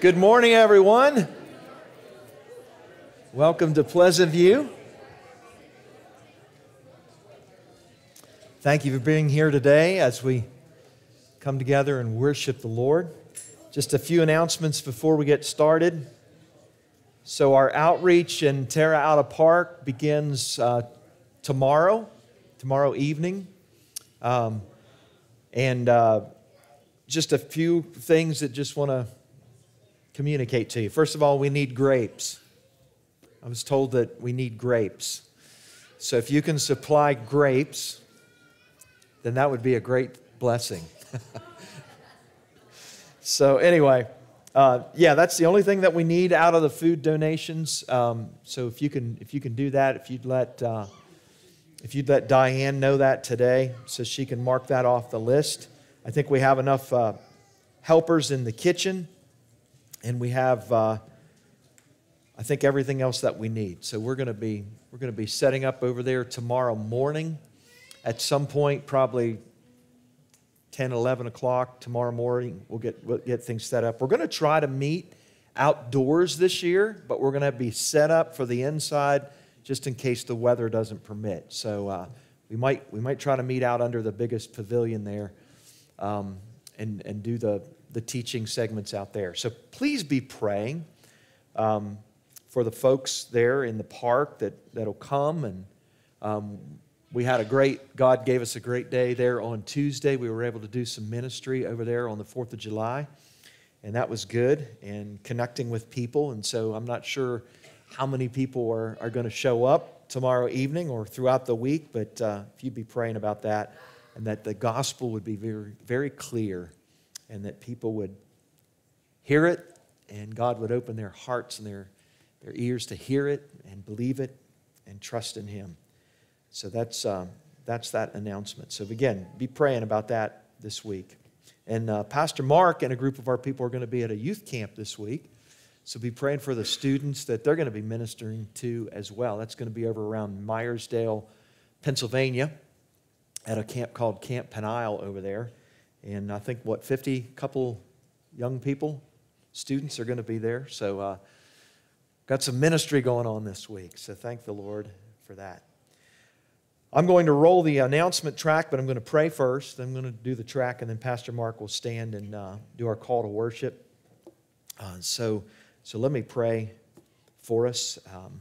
Good morning, everyone. Welcome to Pleasant View. Thank you for being here today as we come together and worship the Lord. Just a few announcements before we get started. So, our outreach in Terra Alta Park begins uh, tomorrow, tomorrow evening. Um, and uh, just a few things that just want to communicate to you. First of all, we need grapes. I was told that we need grapes. So if you can supply grapes, then that would be a great blessing. so, anyway, uh, yeah, that's the only thing that we need out of the food donations. Um, so if you can, if you can do that, if you'd let, uh, if you'd let Diane know that today, so she can mark that off the list. I think we have enough uh, helpers in the kitchen, and we have, uh, I think, everything else that we need. So we're going to be we're going to be setting up over there tomorrow morning, at some point, probably 10, 11 o'clock tomorrow morning. We'll get, we'll get things set up. We're going to try to meet outdoors this year, but we're going to be set up for the inside just in case the weather doesn't permit. So uh, we, might, we might try to meet out under the biggest pavilion there um, and, and do the, the teaching segments out there. So please be praying um, for the folks there in the park that, that'll come and um, we had a great, God gave us a great day there on Tuesday. We were able to do some ministry over there on the 4th of July, and that was good and connecting with people. And so I'm not sure how many people are, are going to show up tomorrow evening or throughout the week, but uh, if you'd be praying about that and that the gospel would be very, very clear and that people would hear it and God would open their hearts and their, their ears to hear it and believe it and trust in Him. So that's, um, that's that announcement. So again, be praying about that this week. And uh, Pastor Mark and a group of our people are going to be at a youth camp this week. So be praying for the students that they're going to be ministering to as well. That's going to be over around Meyersdale, Pennsylvania, at a camp called Camp Peniel over there. And I think, what, 50 couple young people, students are going to be there. So uh, got some ministry going on this week. So thank the Lord for that. I'm going to roll the announcement track, but I'm going to pray first. I'm going to do the track, and then Pastor Mark will stand and uh, do our call to worship. Uh, so, so let me pray for us, um,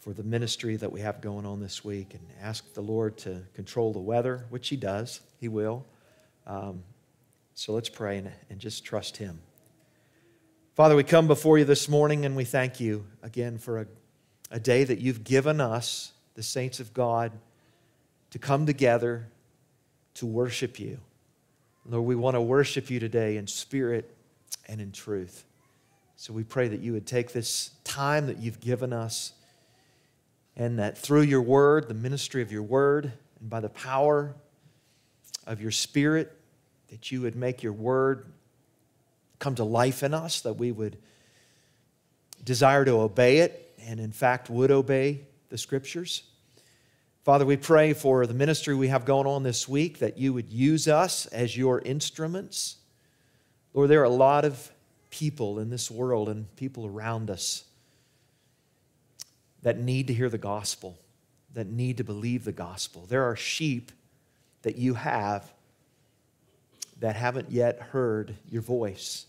for the ministry that we have going on this week, and ask the Lord to control the weather, which He does. He will. Um, so let's pray and, and just trust Him. Father, we come before you this morning, and we thank you again for a, a day that you've given us the saints of God, to come together to worship you. Lord, we want to worship you today in spirit and in truth. So we pray that you would take this time that you've given us and that through your word, the ministry of your word, and by the power of your spirit, that you would make your word come to life in us, that we would desire to obey it, and in fact would obey the scriptures. Father, we pray for the ministry we have going on this week that you would use us as your instruments. Lord, there are a lot of people in this world and people around us that need to hear the gospel, that need to believe the gospel. There are sheep that you have that haven't yet heard your voice.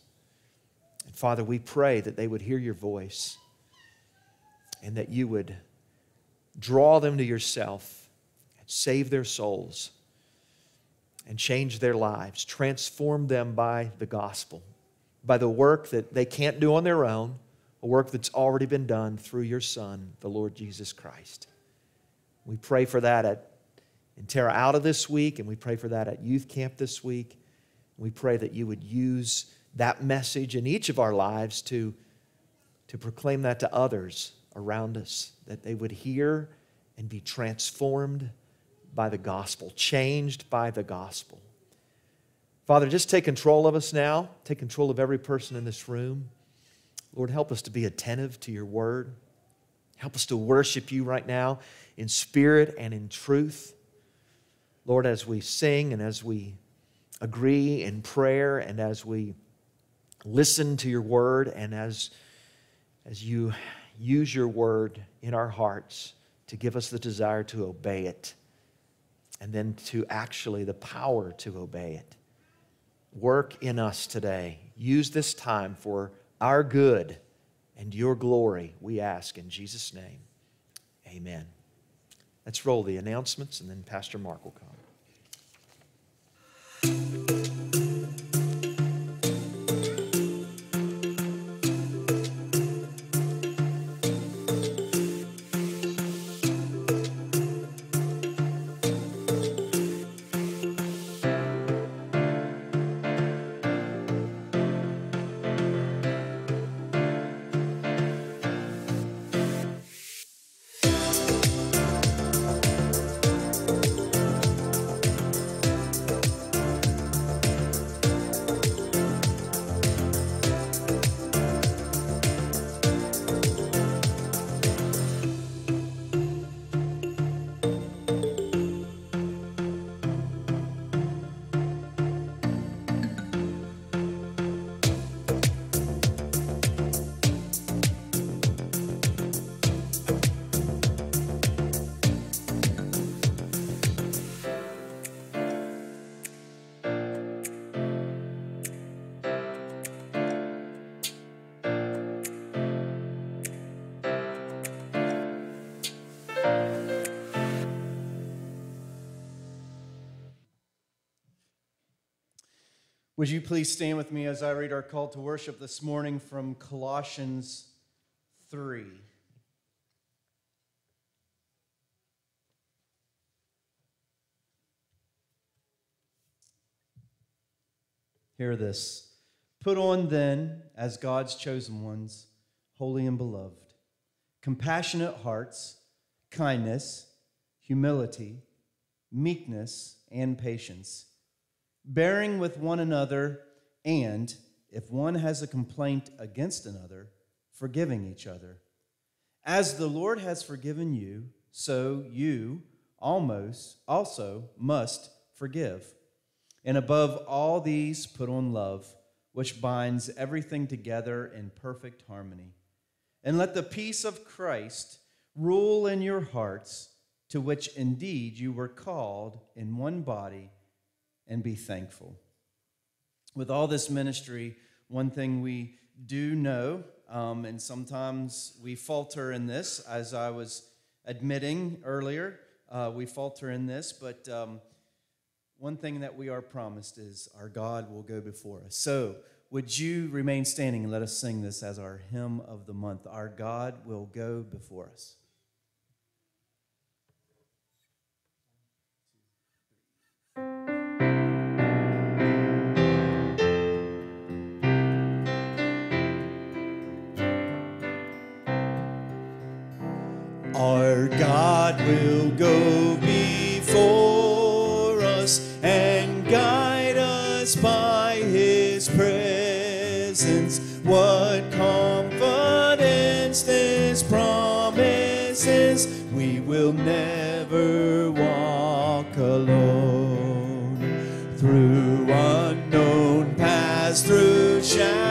And Father, we pray that they would hear your voice and that you would draw them to yourself, and save their souls, and change their lives. Transform them by the gospel, by the work that they can't do on their own, a work that's already been done through your Son, the Lord Jesus Christ. We pray for that at in Terra Alta this week, and we pray for that at youth camp this week. We pray that you would use that message in each of our lives to, to proclaim that to others around us, that they would hear and be transformed by the gospel, changed by the gospel. Father, just take control of us now. Take control of every person in this room. Lord, help us to be attentive to your word. Help us to worship you right now in spirit and in truth. Lord, as we sing and as we agree in prayer and as we listen to your word and as, as you use your word in our hearts to give us the desire to obey it and then to actually the power to obey it. Work in us today. Use this time for our good and your glory, we ask in Jesus' name. Amen. Let's roll the announcements, and then Pastor Mark will come. Would you please stand with me as I read our call to worship this morning from Colossians 3? Hear this. Put on then, as God's chosen ones, holy and beloved, compassionate hearts, kindness, humility, meekness, and patience bearing with one another, and if one has a complaint against another, forgiving each other. As the Lord has forgiven you, so you almost also must forgive. And above all these, put on love, which binds everything together in perfect harmony. And let the peace of Christ rule in your hearts, to which indeed you were called in one body and be thankful. With all this ministry, one thing we do know, um, and sometimes we falter in this, as I was admitting earlier, uh, we falter in this, but um, one thing that we are promised is our God will go before us. So, would you remain standing and let us sing this as our hymn of the month? Our God will go before us. God will go before us and guide us by his presence. What confidence this promises we will never walk alone through unknown paths, through shadows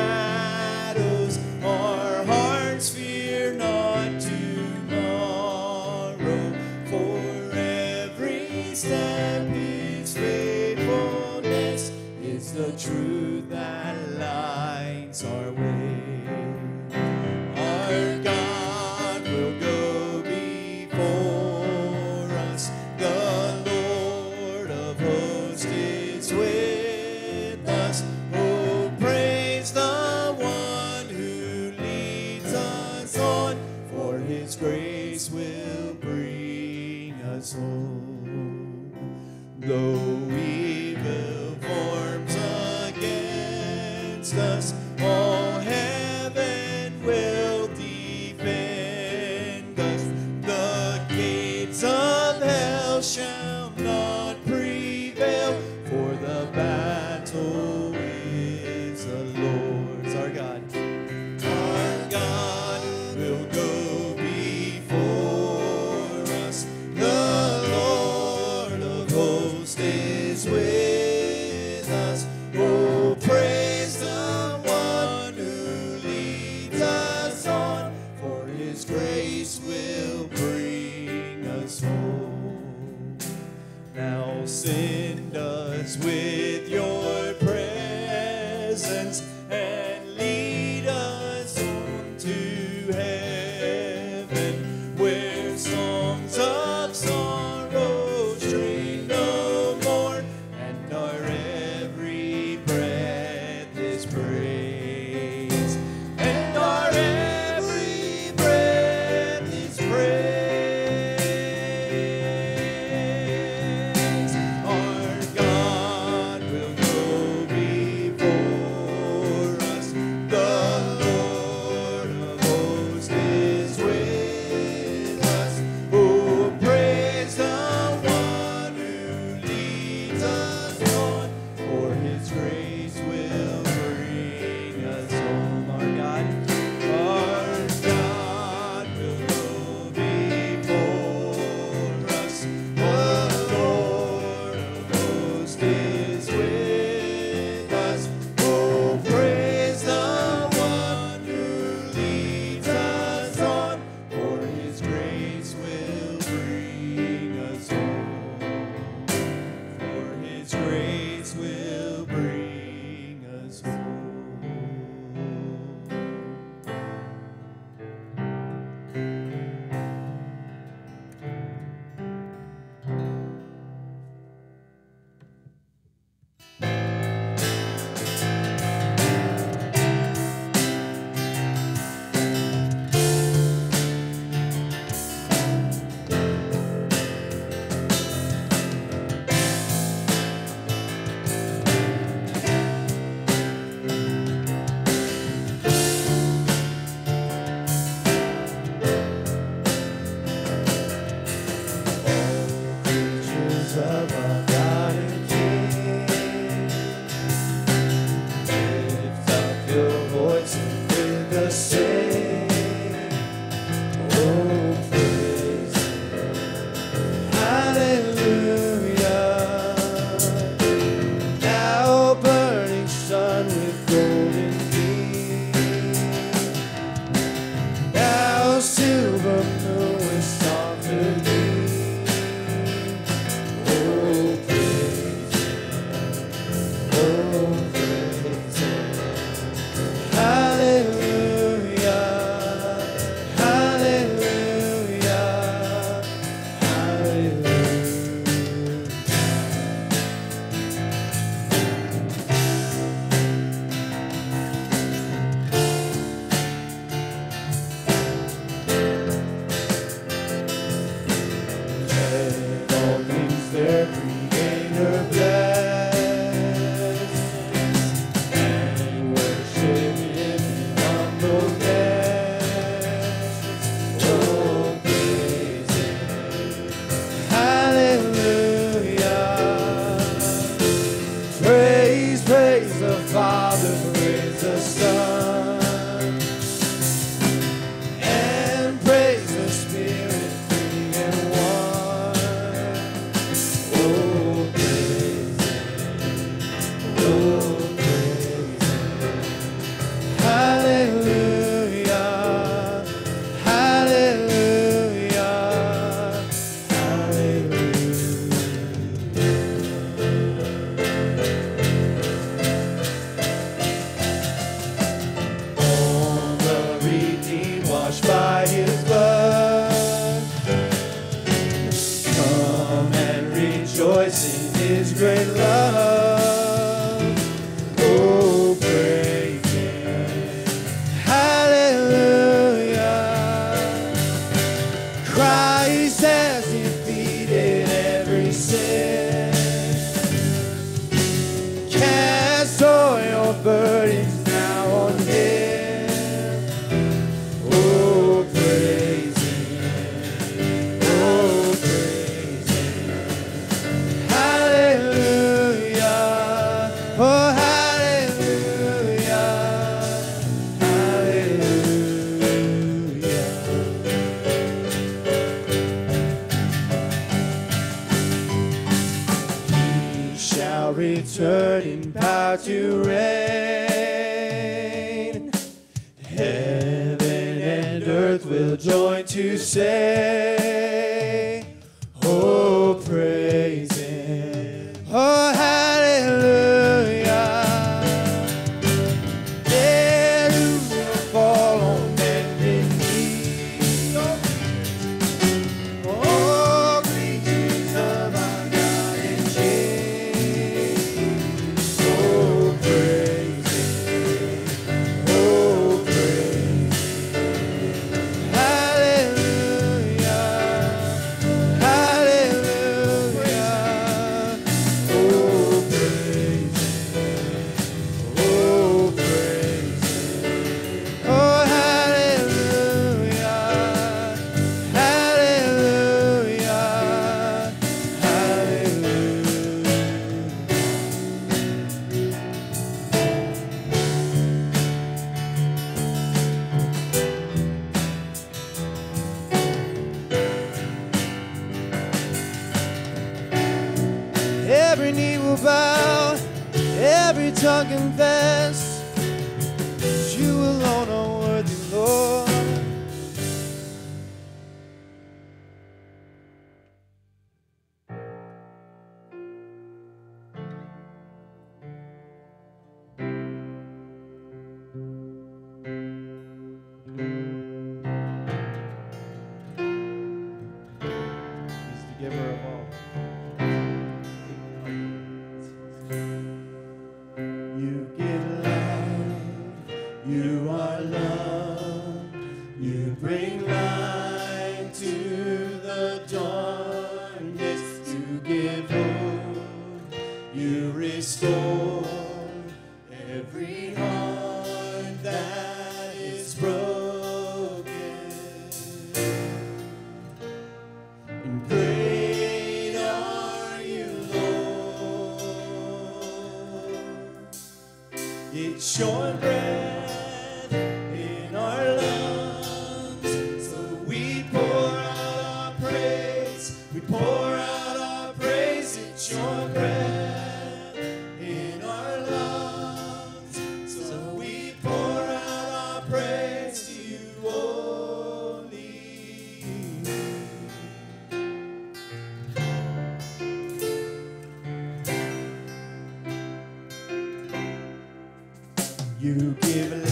You give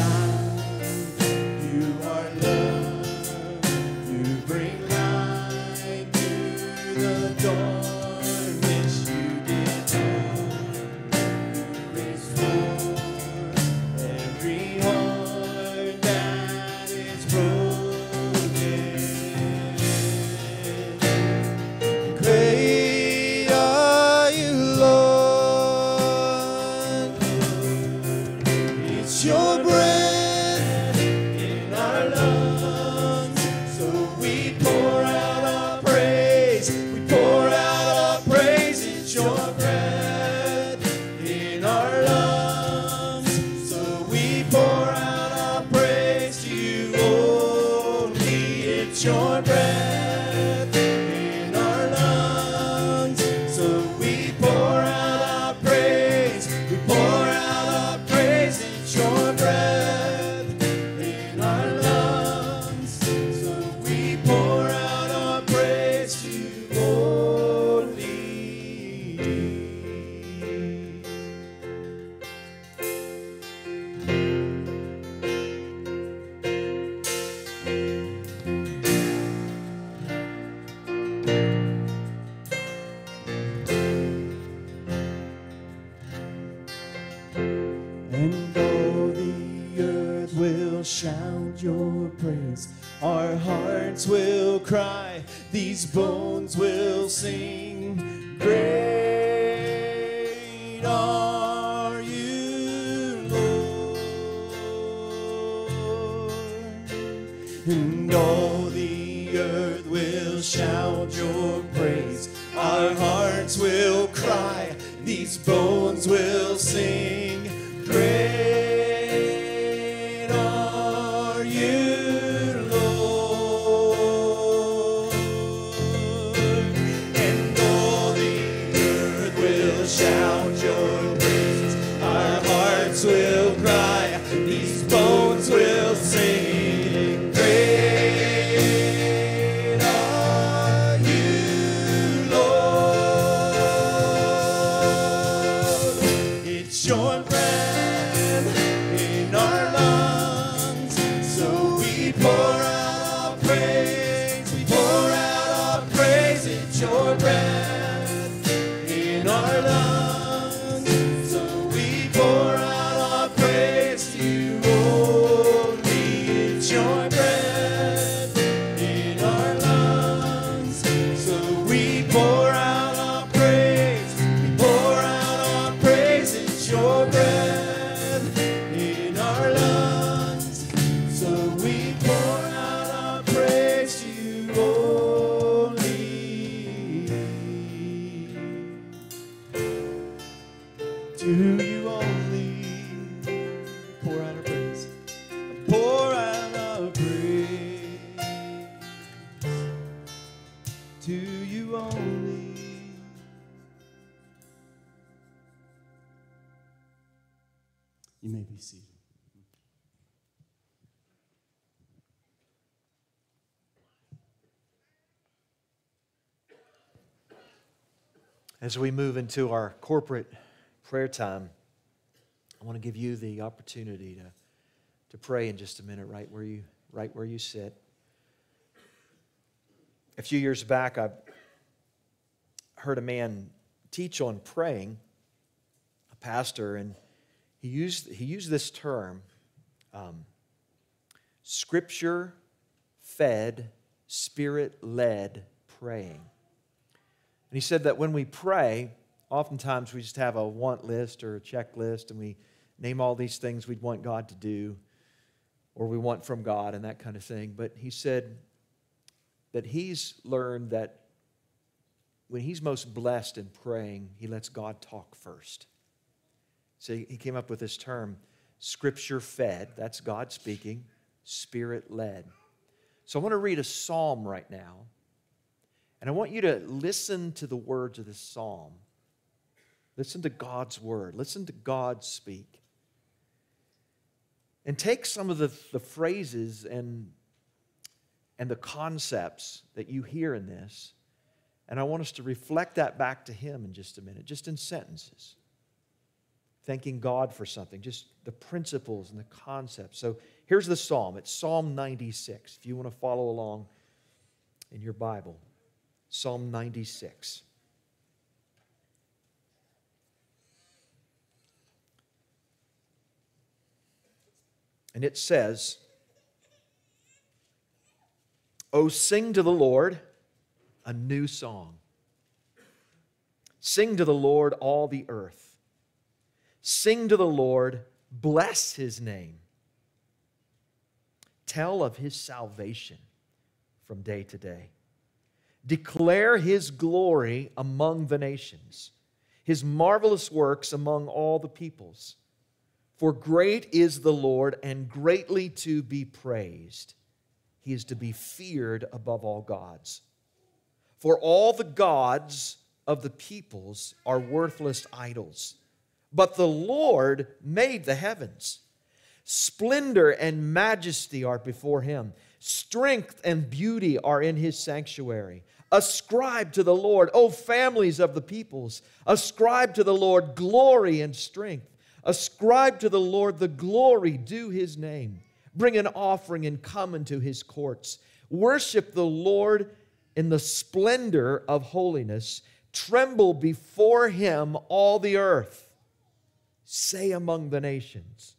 As we move into our corporate prayer time, I want to give you the opportunity to, to pray in just a minute, right where you, right where you sit. A few years back, I heard a man teach on praying, a pastor, and he used, he used this term um, scripture fed, spirit led praying. And he said that when we pray, oftentimes we just have a want list or a checklist and we name all these things we'd want God to do or we want from God and that kind of thing. But he said that he's learned that when he's most blessed in praying, he lets God talk first. So he came up with this term scripture fed, that's God speaking, spirit led. So I want to read a psalm right now and I want you to listen to the words of this psalm. Listen to God's word. Listen to God speak. And take some of the, the phrases and, and the concepts that you hear in this, and I want us to reflect that back to Him in just a minute, just in sentences. Thanking God for something, just the principles and the concepts. So here's the psalm. It's Psalm 96, if you want to follow along in your Bible. Psalm 96. And it says, Oh, sing to the Lord a new song. Sing to the Lord all the earth. Sing to the Lord, bless his name. Tell of his salvation from day to day. Declare his glory among the nations, his marvelous works among all the peoples. For great is the Lord and greatly to be praised. He is to be feared above all gods. For all the gods of the peoples are worthless idols, but the Lord made the heavens. Splendor and majesty are before him. Strength and beauty are in his sanctuary. Ascribe to the Lord, O families of the peoples. Ascribe to the Lord glory and strength. Ascribe to the Lord the glory due his name. Bring an offering and come into his courts. Worship the Lord in the splendor of holiness. Tremble before him, all the earth. Say among the nations,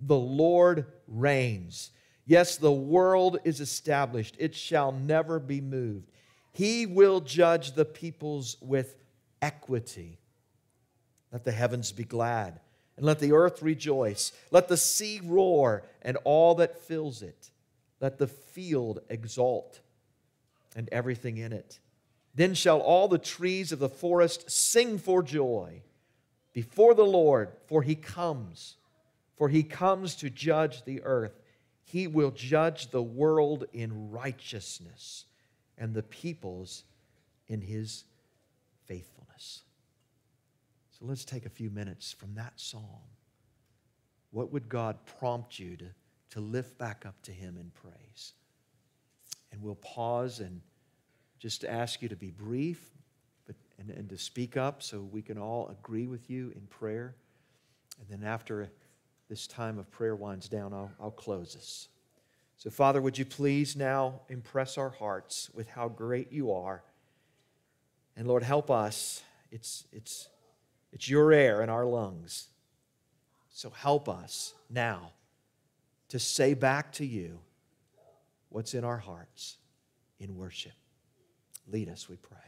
The Lord reigns. Yes, the world is established, it shall never be moved. He will judge the peoples with equity. Let the heavens be glad, and let the earth rejoice. Let the sea roar, and all that fills it. Let the field exult, and everything in it. Then shall all the trees of the forest sing for joy before the Lord, for he comes. For he comes to judge the earth. He will judge the world in righteousness and the peoples in his faithfulness. So let's take a few minutes from that psalm. What would God prompt you to, to lift back up to him in praise? And we'll pause and just ask you to be brief but, and, and to speak up so we can all agree with you in prayer. And then after this time of prayer winds down, I'll, I'll close us. So, Father, would you please now impress our hearts with how great you are? And Lord, help us. It's, it's, it's your air in our lungs. So help us now to say back to you what's in our hearts in worship. Lead us, we pray.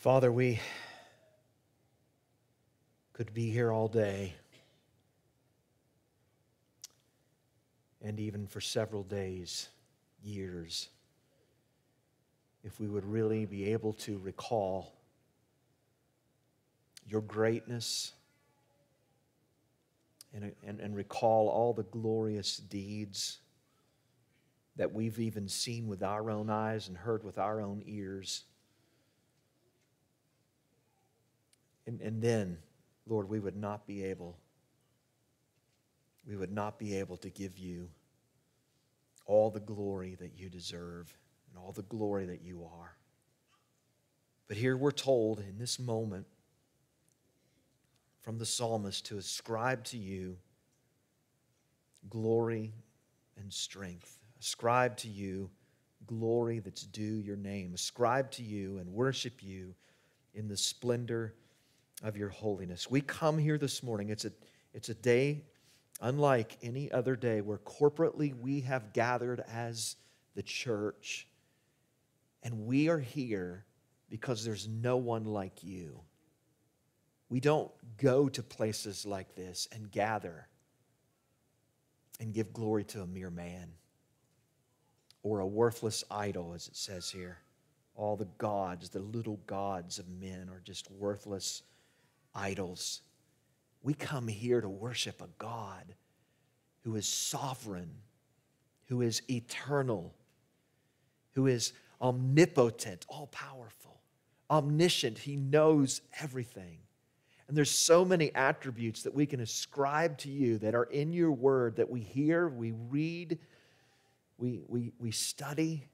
Father, we could be here all day and even for several days, years, if we would really be able to recall your greatness and, and, and recall all the glorious deeds that we've even seen with our own eyes and heard with our own ears. And, and then, Lord, we would not be able, we would not be able to give you all the glory that you deserve and all the glory that you are. But here we're told in this moment from the psalmist to ascribe to you glory and strength. Ascribe to you glory that's due your name. Ascribe to you and worship you in the splendor of your holiness. We come here this morning. It's a, it's a day unlike any other day where corporately we have gathered as the church. And we are here because there's no one like you. We don't go to places like this and gather and give glory to a mere man or a worthless idol, as it says here. All the gods, the little gods of men, are just worthless idols. We come here to worship a God who is sovereign, who is eternal, who is omnipotent, all powerful, omniscient. He knows everything. And there's so many attributes that we can ascribe to you that are in your word that we hear, we read, we, we, we study,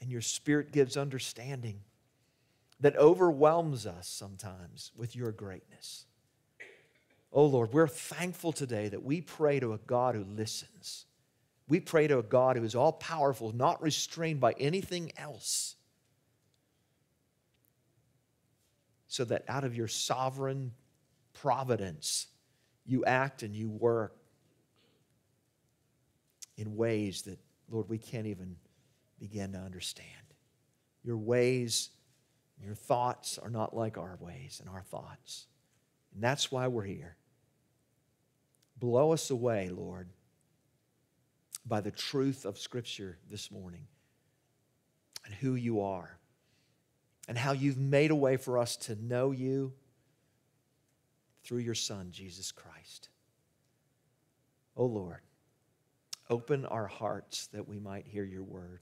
and your spirit gives understanding that overwhelms us sometimes with your greatness. Oh Lord, we're thankful today that we pray to a God who listens. We pray to a God who is all powerful, not restrained by anything else. So that out of your sovereign providence, you act and you work in ways that, Lord, we can't even begin to understand. Your ways, your thoughts are not like our ways and our thoughts. And that's why we're here. Blow us away, Lord, by the truth of Scripture this morning and who you are and how you've made a way for us to know you through your Son, Jesus Christ. Oh Lord, open our hearts that we might hear your word.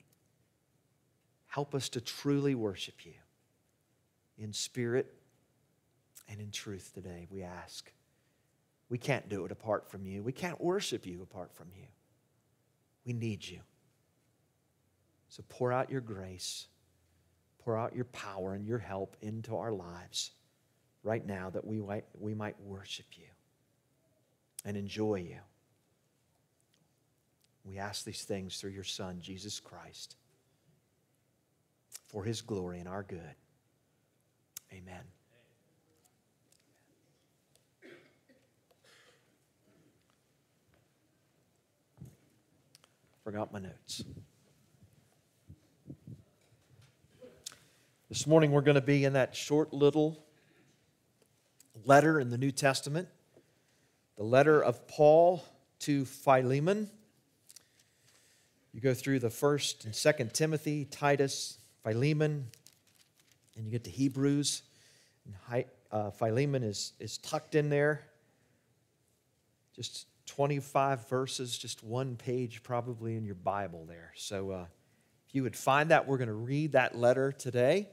Help us to truly worship you in spirit and in truth today, we ask. We can't do it apart from you. We can't worship you apart from you. We need you. So pour out your grace, pour out your power and your help into our lives right now that we might, we might worship you and enjoy you. We ask these things through your Son, Jesus Christ, for his glory and our good. Amen. Forgot my notes. This morning we're going to be in that short little letter in the New Testament, the letter of Paul to Philemon. You go through the first and second Timothy, Titus, Philemon, and you get to Hebrews. And uh, Philemon is, is tucked in there. Just 25 verses, just one page probably in your Bible there. So uh, if you would find that, we're going to read that letter today.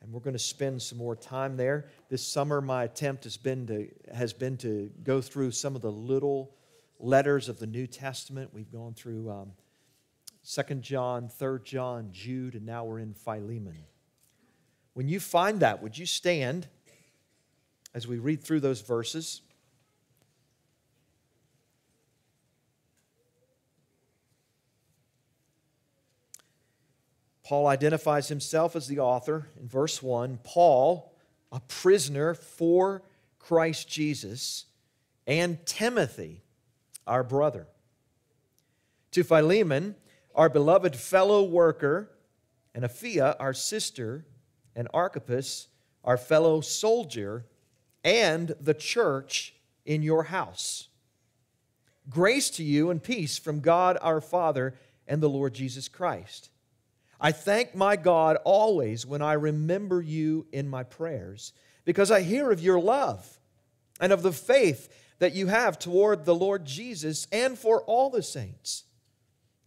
And we're going to spend some more time there. This summer, my attempt has been to, has been to go through some of the little letters of the New Testament. We've gone through um, 2 John, 3 John, Jude, and now we're in Philemon. When you find that, would you stand as we read through those verses? Paul identifies himself as the author in verse 1. Paul, a prisoner for Christ Jesus, and Timothy, our brother. To Philemon, our beloved fellow worker, and Apphia, our sister and Archippus, our fellow soldier, and the church in your house. Grace to you and peace from God our Father and the Lord Jesus Christ. I thank my God always when I remember you in my prayers, because I hear of your love and of the faith that you have toward the Lord Jesus and for all the saints.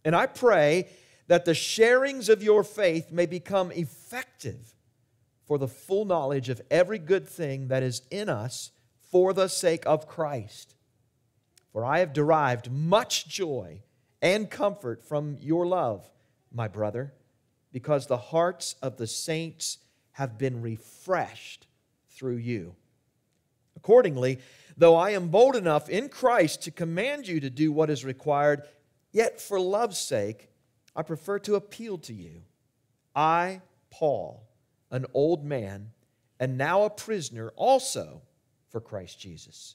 And I pray that the sharings of your faith may become effective for the full knowledge of every good thing that is in us for the sake of Christ. For I have derived much joy and comfort from your love, my brother, because the hearts of the saints have been refreshed through you. Accordingly, though I am bold enough in Christ to command you to do what is required, yet for love's sake, I prefer to appeal to you. I, Paul, an old man, and now a prisoner also for Christ Jesus.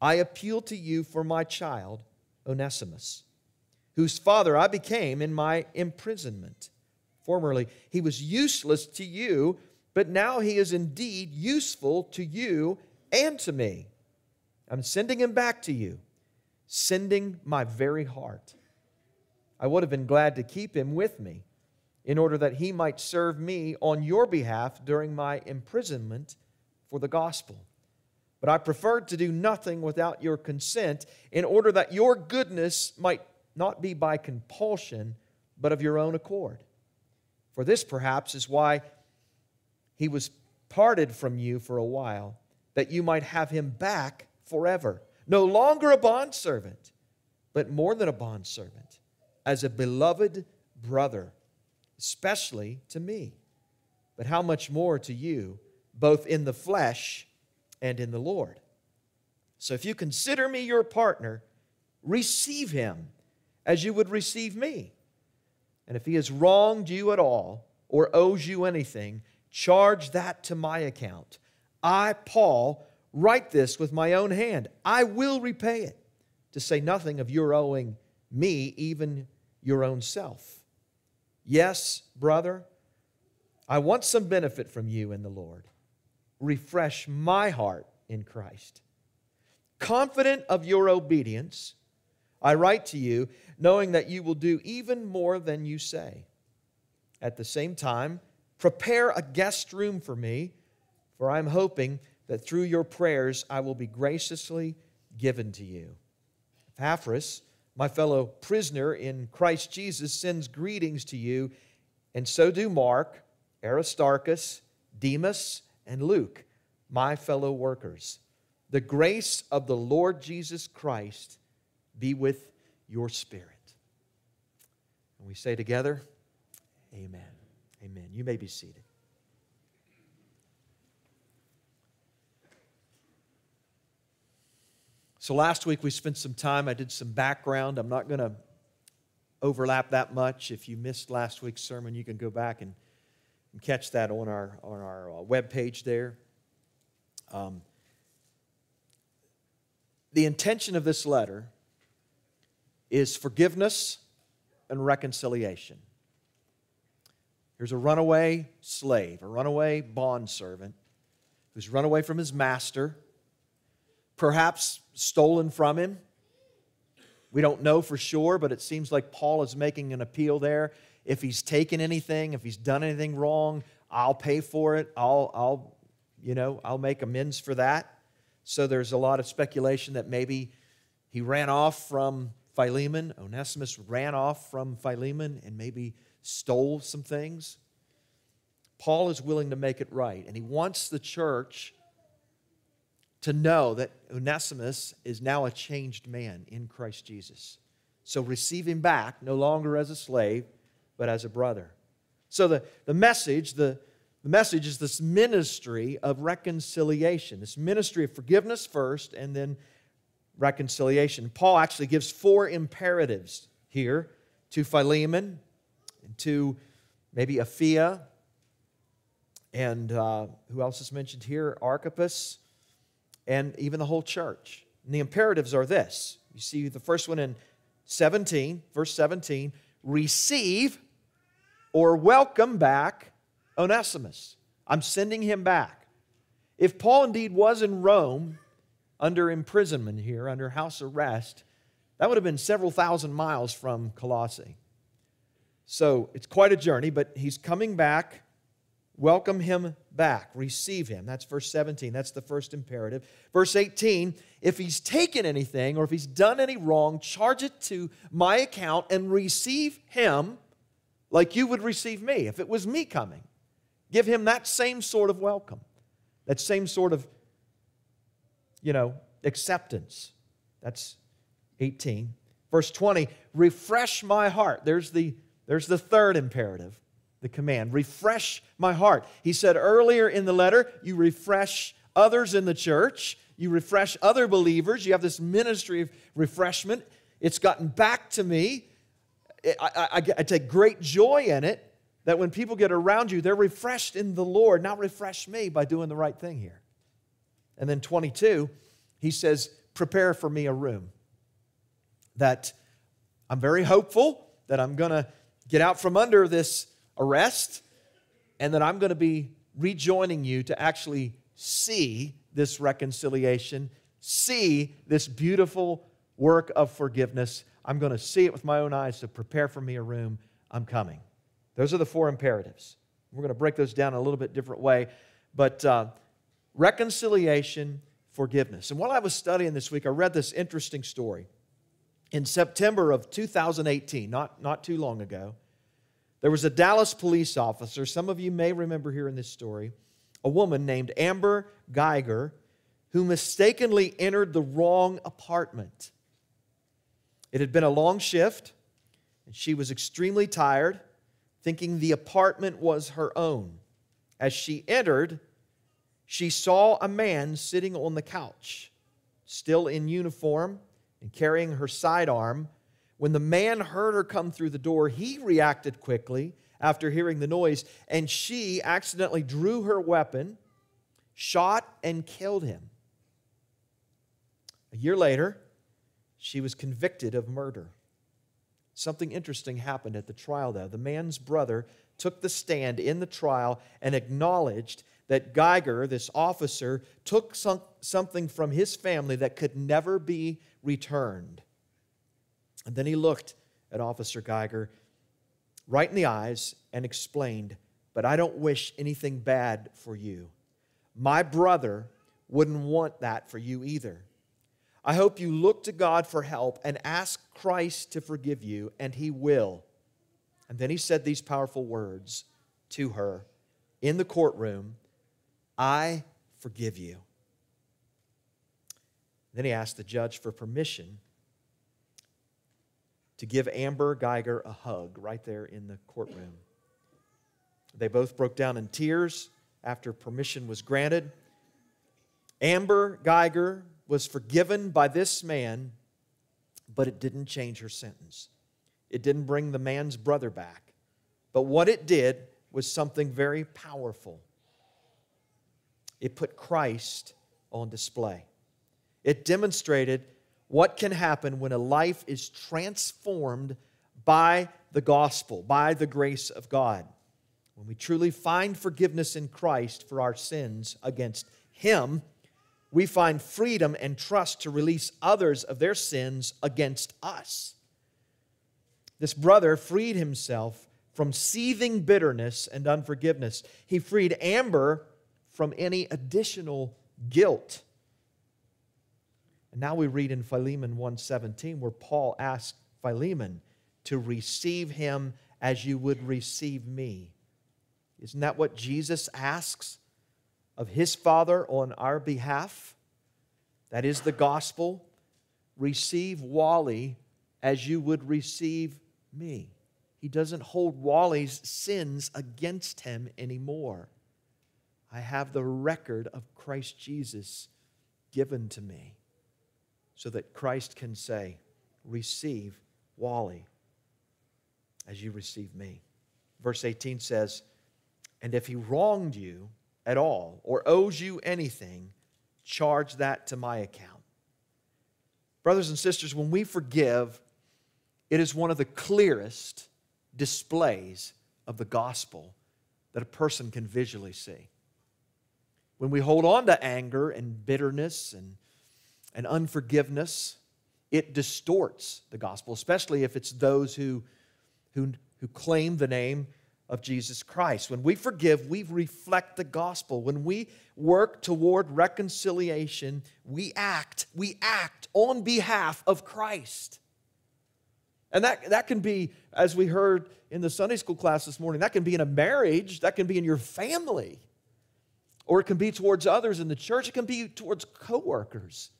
I appeal to you for my child, Onesimus, whose father I became in my imprisonment. Formerly, he was useless to you, but now he is indeed useful to you and to me. I'm sending him back to you, sending my very heart. I would have been glad to keep him with me in order that he might serve me on your behalf during my imprisonment for the gospel. But I preferred to do nothing without your consent in order that your goodness might not be by compulsion, but of your own accord. For this perhaps is why he was parted from you for a while, that you might have him back forever, no longer a bondservant, but more than a bondservant, as a beloved brother, especially to me. But how much more to you, both in the flesh and in the Lord? So if you consider me your partner, receive him as you would receive me. And if he has wronged you at all or owes you anything, charge that to my account. I, Paul, write this with my own hand. I will repay it, to say nothing of your owing me even your own self. Yes, brother, I want some benefit from you in the Lord. Refresh my heart in Christ. Confident of your obedience, I write to you, knowing that you will do even more than you say. At the same time, prepare a guest room for me, for I am hoping that through your prayers I will be graciously given to you. Epaphras, my fellow prisoner in Christ Jesus, sends greetings to you, and so do Mark, Aristarchus, Demas, and Luke, my fellow workers. The grace of the Lord Jesus Christ be with your spirit. And we say together, Amen. Amen. You may be seated. So last week we spent some time, I did some background. I'm not going to overlap that much. If you missed last week's sermon, you can go back and, and catch that on our, on our uh, web page there. Um, the intention of this letter is forgiveness and reconciliation. Here's a runaway slave, a runaway bondservant who's run away from his master, perhaps stolen from him. We don't know for sure, but it seems like Paul is making an appeal there. If he's taken anything, if he's done anything wrong, I'll pay for it. I'll, I'll, you know, I'll make amends for that. So there's a lot of speculation that maybe he ran off from Philemon. Onesimus ran off from Philemon and maybe stole some things. Paul is willing to make it right, and he wants the church to know that Onesimus is now a changed man in Christ Jesus. So receive him back, no longer as a slave, but as a brother. So the, the message, the, the message is this ministry of reconciliation, this ministry of forgiveness first, and then reconciliation. Paul actually gives four imperatives here to Philemon and to maybe Apphia, and uh, who else is mentioned here? Archippus, and even the whole church. And the imperatives are this you see the first one in 17, verse 17 receive or welcome back Onesimus. I'm sending him back. If Paul indeed was in Rome under imprisonment here, under house arrest, that would have been several thousand miles from Colossae. So it's quite a journey, but he's coming back. Welcome him back. Receive him. That's verse 17. That's the first imperative. Verse 18 if he's taken anything or if he's done any wrong, charge it to my account and receive him like you would receive me if it was me coming. Give him that same sort of welcome, that same sort of, you know, acceptance. That's 18. Verse 20, refresh my heart. There's the, there's the third imperative, the command. Refresh my heart. He said earlier in the letter, you refresh others in the church, you refresh other believers, you have this ministry of refreshment. It's gotten back to me. I, I, I take great joy in it that when people get around you, they're refreshed in the Lord. Now refresh me by doing the right thing here. And then 22, he says, prepare for me a room. That I'm very hopeful that I'm going to get out from under this arrest and that I'm going to be rejoining you to actually see this reconciliation, see this beautiful work of forgiveness. I'm going to see it with my own eyes, so prepare for me a room. I'm coming. Those are the four imperatives. We're going to break those down a little bit different way. But uh, reconciliation, forgiveness. And while I was studying this week, I read this interesting story. In September of 2018, not, not too long ago, there was a Dallas police officer. Some of you may remember hearing this story. A woman named Amber Guyger, who mistakenly entered the wrong apartment. It had been a long shift, and she was extremely tired, thinking the apartment was her own. As she entered, she saw a man sitting on the couch, still in uniform and carrying her sidearm. When the man heard her come through the door, he reacted quickly after hearing the noise, and she accidentally drew her weapon, shot, and killed him. A year later, she was convicted of murder. Something interesting happened at the trial, though. The man's brother took the stand in the trial and acknowledged that Guyger, this officer, took some, something from his family that could never be returned. And then he looked at Officer Guyger right in the eyes and explained, But I don't wish anything bad for you. My brother wouldn't want that for you either. I hope you look to God for help and ask Christ to forgive you, and He will. And then he said these powerful words to her in the courtroom I forgive you. Then he asked the judge for permission to give Amber Guyger a hug right there in the courtroom. They both broke down in tears after permission was granted. Amber Guyger was forgiven by this man, but it didn't change her sentence. It didn't bring the man's brother back. But what it did was something very powerful. It put Christ on display. It demonstrated what can happen when a life is transformed by the gospel, by the grace of God. When we truly find forgiveness in Christ for our sins against Him, we find freedom and trust to release others of their sins against us. This brother freed himself from seething bitterness and unforgiveness. He freed Amber from any additional guilt. And now we read in Philemon 1:17 where Paul asked Philemon to receive him as you would receive me. Isn't that what Jesus asks of his Father on our behalf? That is the gospel. Receive Wally as you would receive me. He doesn't hold Wally's sins against him anymore. I have the record of Christ Jesus given to me so that Christ can say, Receive Wally as you receive me. Verse 18 says, And if he wronged you at all or owes you anything, charge that to my account. Brothers and sisters, when we forgive, it is one of the clearest displays of the gospel that a person can visually see. When we hold on to anger and bitterness and, and unforgiveness, it distorts the gospel, especially if it's those who, who, who claim the name of Jesus Christ. When we forgive, we reflect the gospel. When we work toward reconciliation, we act, we act on behalf of Christ. And that, that can be, as we heard in the Sunday school class this morning, that can be in a marriage, that can be in your family, or it can be towards others in the church, it can be towards coworkers.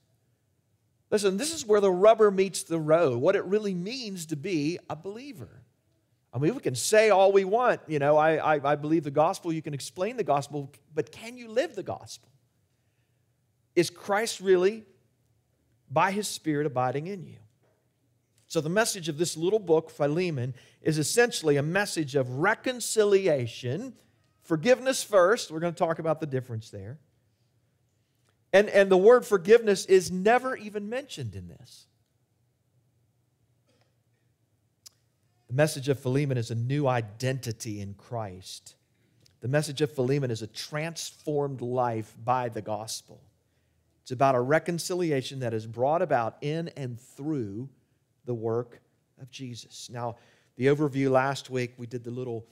Listen, this is where the rubber meets the road, what it really means to be a believer. I mean, we can say all we want, you know, I, I, I believe the gospel, you can explain the gospel, but can you live the gospel? Is Christ really, by his Spirit, abiding in you? So, the message of this little book, Philemon, is essentially a message of reconciliation, forgiveness first. We're going to talk about the difference there. And, and the word forgiveness is never even mentioned in this. The message of Philemon is a new identity in Christ. The message of Philemon is a transformed life by the gospel. It's about a reconciliation that is brought about in and through the work of Jesus. Now, the overview last week, we did the little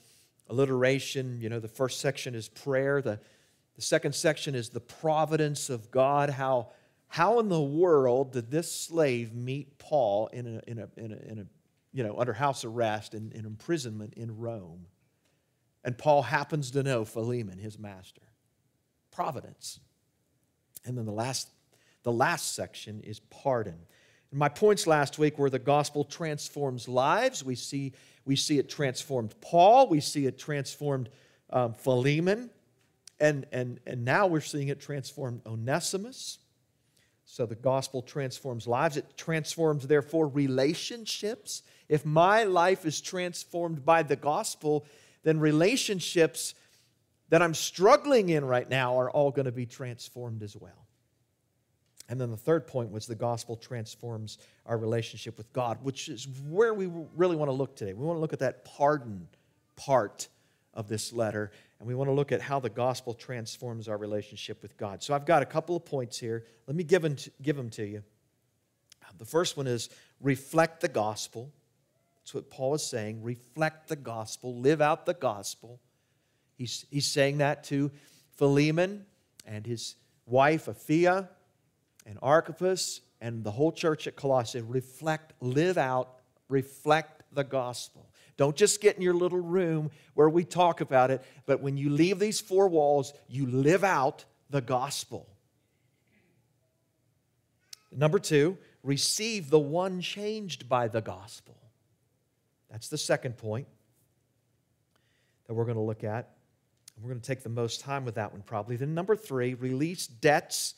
alliteration. You know, the first section is prayer, the, the second section is the providence of God. How, how in the world did this slave meet Paul in a, in a, in a, in a you know, under house arrest and, imprisonment in Rome? And Paul happens to know Philemon, his master. Providence. And then the last, the last section is pardon. And my points last week were the gospel transforms lives. We see, we see it transformed Paul. We see it transformed um, Philemon. And, and, and now we're seeing it transform Onesimus. So the gospel transforms lives. It transforms, therefore, relationships. If my life is transformed by the gospel, then relationships that I'm struggling in right now are all going to be transformed as well. And then the third point was the gospel transforms our relationship with God, which is where we really want to look today. We want to look at that pardon part of this letter, and we want to look at how the gospel transforms our relationship with God. So I've got a couple of points here. Let me give them to, give them to you. The first one is reflect the gospel. That's what Paul is saying. Reflect the gospel, live out the gospel. He's, he's saying that to Philemon and his wife, Apphia, and Archippus, and the whole church at Colossae. Reflect, live out, reflect the gospel. Don't just get in your little room where we talk about it, but when you leave these four walls, you live out the gospel. Number two, receive the one changed by the gospel. That's the second point that we're going to look at. We're going to take the most time with that one, probably. Then, number three, release debts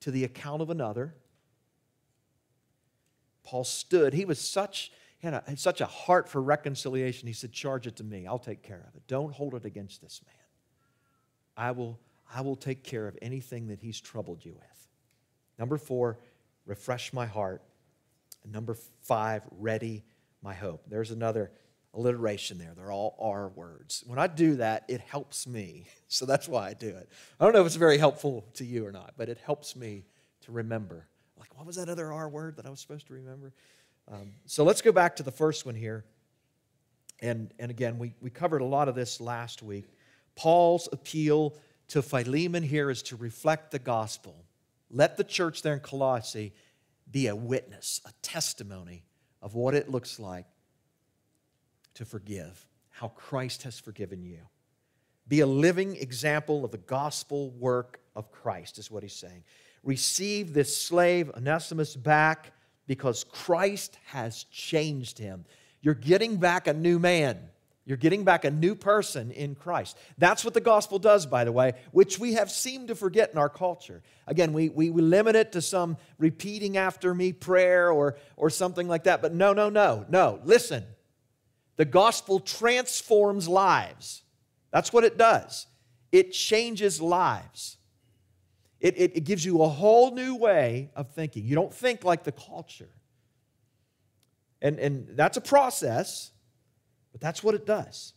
to the account of another. Paul stood. He was such, had, a, had such a heart for reconciliation. He said, Charge it to me. I'll take care of it. Don't hold it against this man. I will, I will take care of anything that he's troubled you with. Number four, refresh my heart. And number five, ready my hope. There's another alliteration there. They're all R words. When I do that, it helps me. So that's why I do it. I don't know if it's very helpful to you or not, but it helps me to remember. Like, what was that other R word that I was supposed to remember? Um, so let's go back to the first one here. And, and again, we, we covered a lot of this last week. Paul's appeal to Philemon here is to reflect the gospel. Let the church there in Colossae be a witness, a testimony of what it looks like to forgive, how Christ has forgiven you. Be a living example of the gospel work of Christ, is what he's saying. Receive this slave, Onesimus, back because Christ has changed him. You're getting back a new man. You're getting back a new person in Christ. That's what the gospel does, by the way, which we have seemed to forget in our culture. Again, we, we, we limit it to some repeating after me prayer or, or something like that. But no, no, no, no. Listen, the gospel transforms lives. That's what it does, it changes lives. It, it, it, gives you a whole new way of thinking. You don't think like the culture. And, and that's a process, but that's what it does.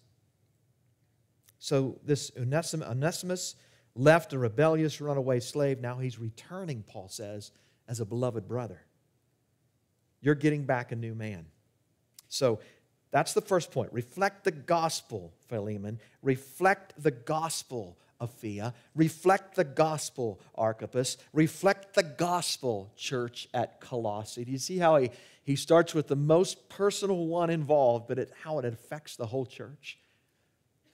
So, this Onesimus, left a rebellious runaway slave. Now he's returning, Paul says, as a beloved brother. You're getting back a new man. So that's the first point. Reflect the gospel, Philemon. Reflect the gospel, Apphia. Reflect the gospel, Archippus. Reflect the gospel, church at Colossae. Do you see how he, he starts with the most personal one involved, but it, how it affects the whole church?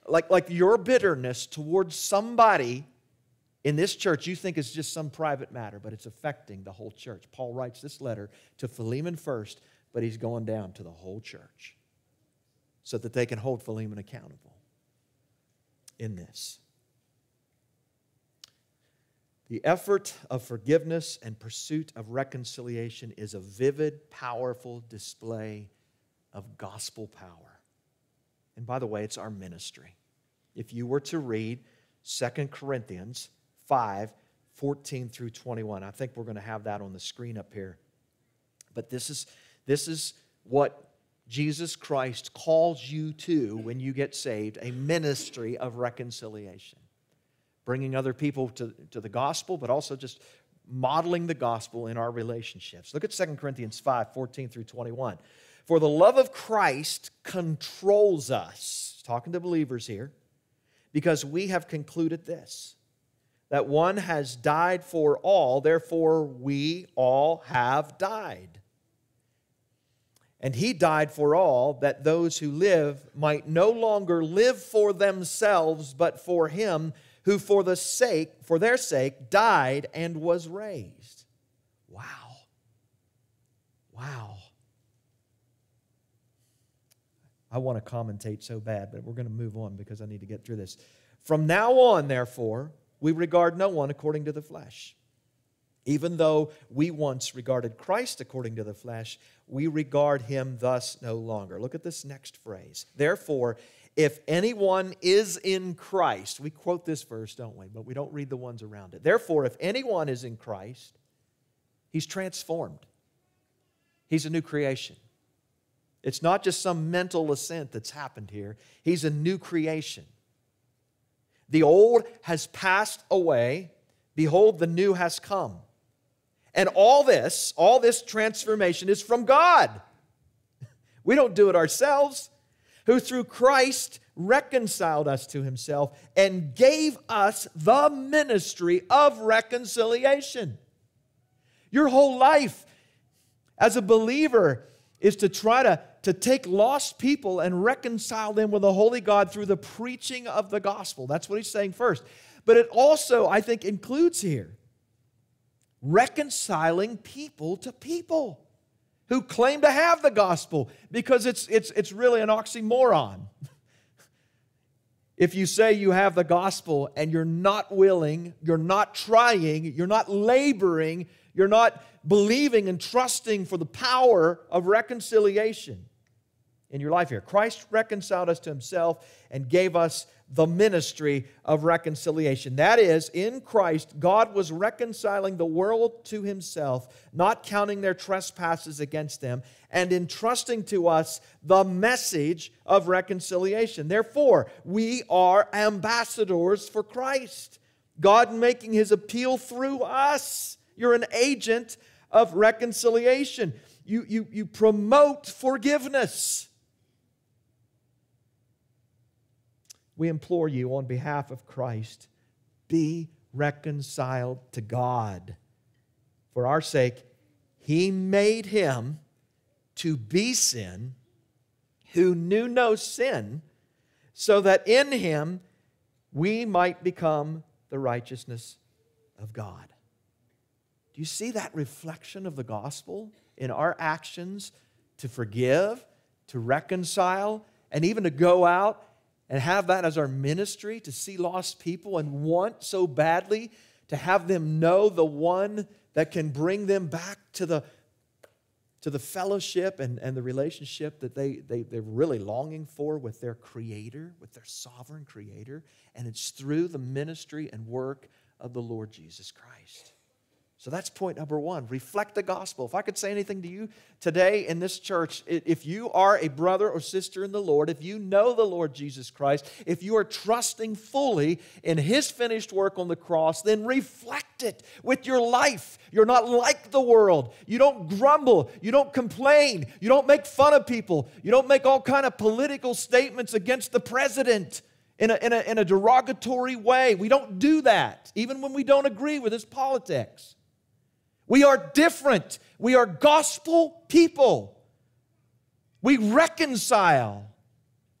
Like, like your bitterness towards somebody in this church you think is just some private matter, but it's affecting the whole church. Paul writes this letter to Philemon first, but he's going down to the whole church so that they can hold Philemon accountable in this. The effort of forgiveness and pursuit of reconciliation is a vivid, powerful display of gospel power. And by the way, it's our ministry. If you were to read 2 Corinthians 5 14 through 21, I think we're going to have that on the screen up here. But this is, this is what Jesus Christ calls you to when you get saved a ministry of reconciliation. Bringing other people to, to the gospel, but also just modeling the gospel in our relationships. Look at 2 Corinthians 5 14 through 21. For the love of Christ controls us, talking to believers here, because we have concluded this that one has died for all, therefore we all have died. And he died for all, that those who live might no longer live for themselves, but for him who for the sake, for their sake, died and was raised. Wow. Wow. I want to commentate so bad, but we're going to move on because I need to get through this. From now on, therefore, we regard no one according to the flesh. Even though we once regarded Christ according to the flesh, we regard him thus no longer. Look at this next phrase. Therefore, if anyone is in Christ, we quote this verse, don't we? But we don't read the ones around it. Therefore, if anyone is in Christ, he's transformed, he's a new creation. It's not just some mental assent that's happened here, he's a new creation. The old has passed away. Behold, the new has come. And all this, all this transformation is from God. We don't do it ourselves, who through Christ reconciled us to himself and gave us the ministry of reconciliation. Your whole life as a believer is to try to, to take lost people and reconcile them with the Holy God through the preaching of the gospel. That's what he's saying first. But it also, I think, includes here reconciling people to people who claim to have the gospel because it's, it's, it's really an oxymoron. if you say you have the gospel and you're not willing, you're not trying, you're not laboring, you're not believing and trusting for the power of reconciliation in your life here. Christ reconciled us to himself and gave us the ministry of reconciliation. That is, in Christ, God was reconciling the world to himself, not counting their trespasses against them, and entrusting to us the message of reconciliation. Therefore, we are ambassadors for Christ. God making his appeal through us. You're an agent of reconciliation. You, you, you promote forgiveness. We implore you on behalf of Christ be reconciled to God. For our sake, He made Him to be sin who knew no sin, so that in Him we might become the righteousness of God. Do you see that reflection of the gospel in our actions to forgive, to reconcile, and even to go out and have that as our ministry to see lost people and want so badly to have them know the one that can bring them back to the to the fellowship and, and the relationship that they, they, they're really longing for with their creator, with their sovereign creator. And it's through the ministry and work of the Lord Jesus Christ. So that's point number one. Reflect the gospel. If I could say anything to you today in this church, if you are a brother or sister in the Lord, if you know the Lord Jesus Christ, if you are trusting fully in his finished work on the cross, then reflect it with your life. You're not like the world. You don't grumble. You don't complain. You don't make fun of people. You don't make all kind of political statements against the president in a, in a, in a derogatory way. We don't do that, even when we don't agree with his politics. We are different. We are gospel people. We reconcile.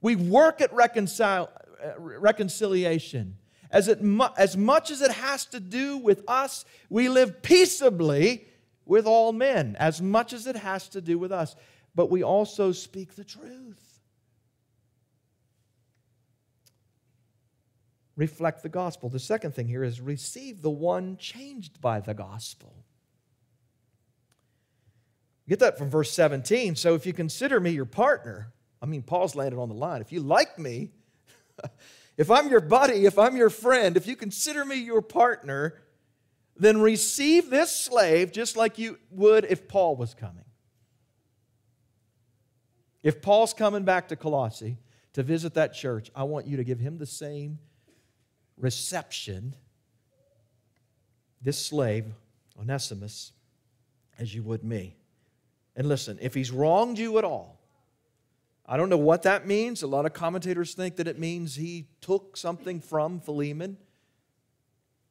We work at reconcile, uh, reconciliation. As, it as much as it has to do with us, we live peaceably with all men, as much as it has to do with us. But we also speak the truth. Reflect the gospel. The second thing here is receive the one changed by the gospel. Get that from verse 17. So if you consider me your partner, I mean, Paul's landed on the line. If you like me, if I'm your buddy, if I'm your friend, if you consider me your partner, then receive this slave just like you would if Paul was coming. If Paul's coming back to Colossae to visit that church, I want you to give him the same reception, this slave, Onesimus, as you would me. And listen, if he's wronged you at all, I don't know what that means. A lot of commentators think that it means he took something from Philemon.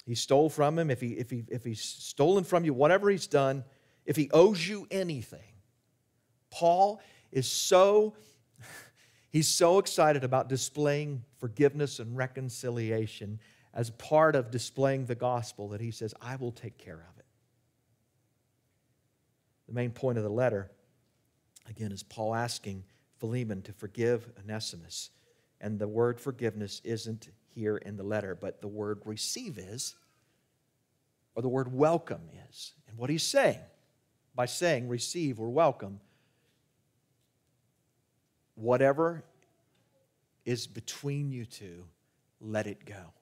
He stole from him. If, he, if, he, if he's stolen from you, whatever he's done, if he owes you anything, Paul is so, he's so excited about displaying forgiveness and reconciliation as part of displaying the gospel that he says, I will take care of it. The main point of the letter, again, is Paul asking Philemon to forgive Onesimus. And the word forgiveness isn't here in the letter, but the word receive is, or the word welcome is. And what he's saying by saying receive or welcome, whatever is between you two, let it go.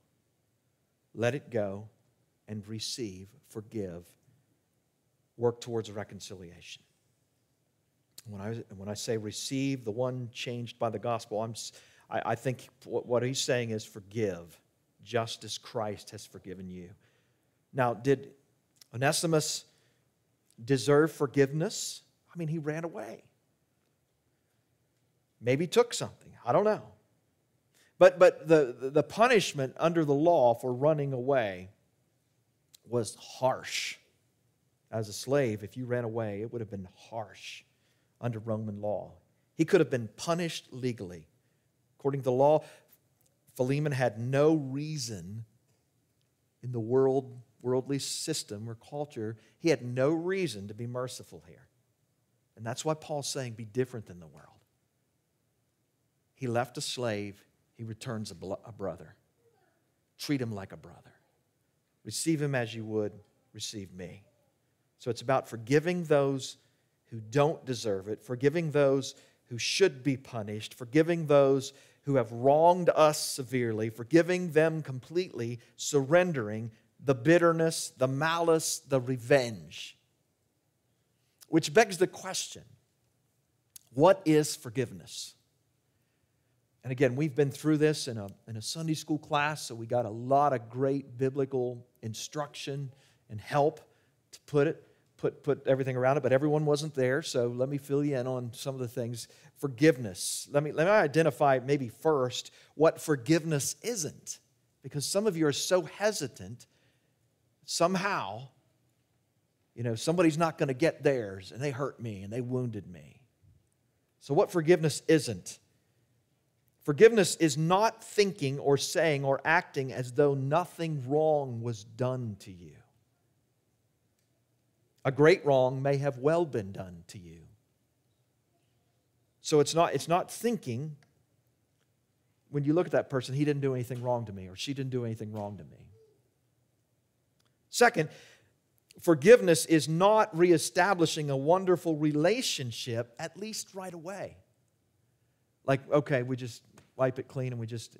Let it go and receive, forgive, work towards reconciliation. When I, when I say receive, the one changed by the gospel, I'm, I, I think what, what he's saying is forgive, just as Christ has forgiven you. Now, did Onesimus deserve forgiveness? I mean, he ran away. Maybe took something. I don't know. But, but the, the punishment under the law for running away was harsh. As a slave, if you ran away, it would have been harsh under Roman law. He could have been punished legally. According to the law, Philemon had no reason in the world, worldly system or culture, he had no reason to be merciful here. And that's why Paul's saying, be different than the world. He left a slave, he returns a, a brother. Treat him like a brother. Receive him as you would receive me. So it's about forgiving those who don't deserve it, forgiving those who should be punished, forgiving those who have wronged us severely, forgiving them completely, surrendering the bitterness, the malice, the revenge. Which begs the question what is forgiveness? And again, we've been through this in a, in a Sunday school class, so we got a lot of great biblical instruction and help to put it, put, put everything around it, but everyone wasn't there, so let me fill you in on some of the things. Forgiveness. Let me, let me identify maybe first what forgiveness isn't, because some of you are so hesitant, somehow, you know, somebody's not going to get theirs, and they hurt me, and they wounded me. So, what forgiveness isn't? Forgiveness is not thinking or saying or acting as though nothing wrong was done to you. A great wrong may have well been done to you. So it's not, it's not thinking when you look at that person, he didn't do anything wrong to me or she didn't do anything wrong to me. Second, forgiveness is not reestablishing a wonderful relationship, at least right away. Like, okay, we just wipe it clean and we just.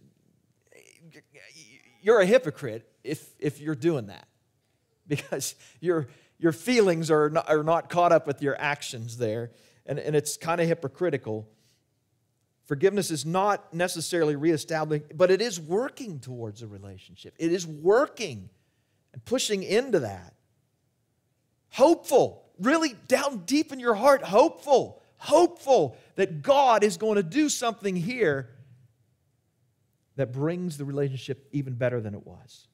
You're a hypocrite if, if you're doing that. because your, your feelings are not, are not caught up with your actions there. And, and it's kind of hypocritical. Forgiveness is not necessarily reestablishing, but it is working towards a relationship. It is working and pushing into that. Hopeful, really down deep in your heart, hopeful, hopeful that God is going to do something here that brings the relationship even better than it was.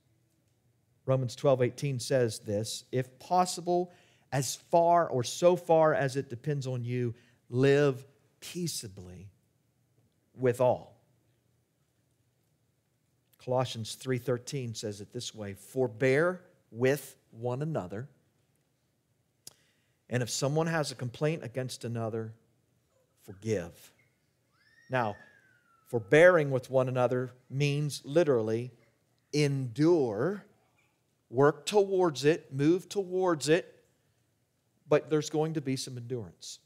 Romans 12, 18 says this if possible, as far or so far as it depends on you, live peaceably with all. Colossians 3:13 says it this way, forbear with one another. And if someone has a complaint against another, forgive. Now, forbearing with one another means literally endure, work towards it, move towards it, but there's going to be some endurance.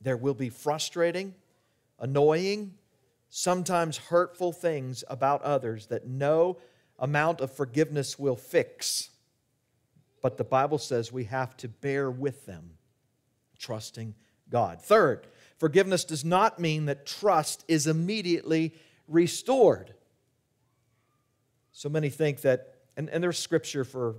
There will be frustrating, annoying, sometimes hurtful things about others that no amount of forgiveness will fix. But the Bible says we have to bear with them, trusting God. Third, forgiveness does not mean that trust is immediately restored. So many think that, and, and there's scripture for,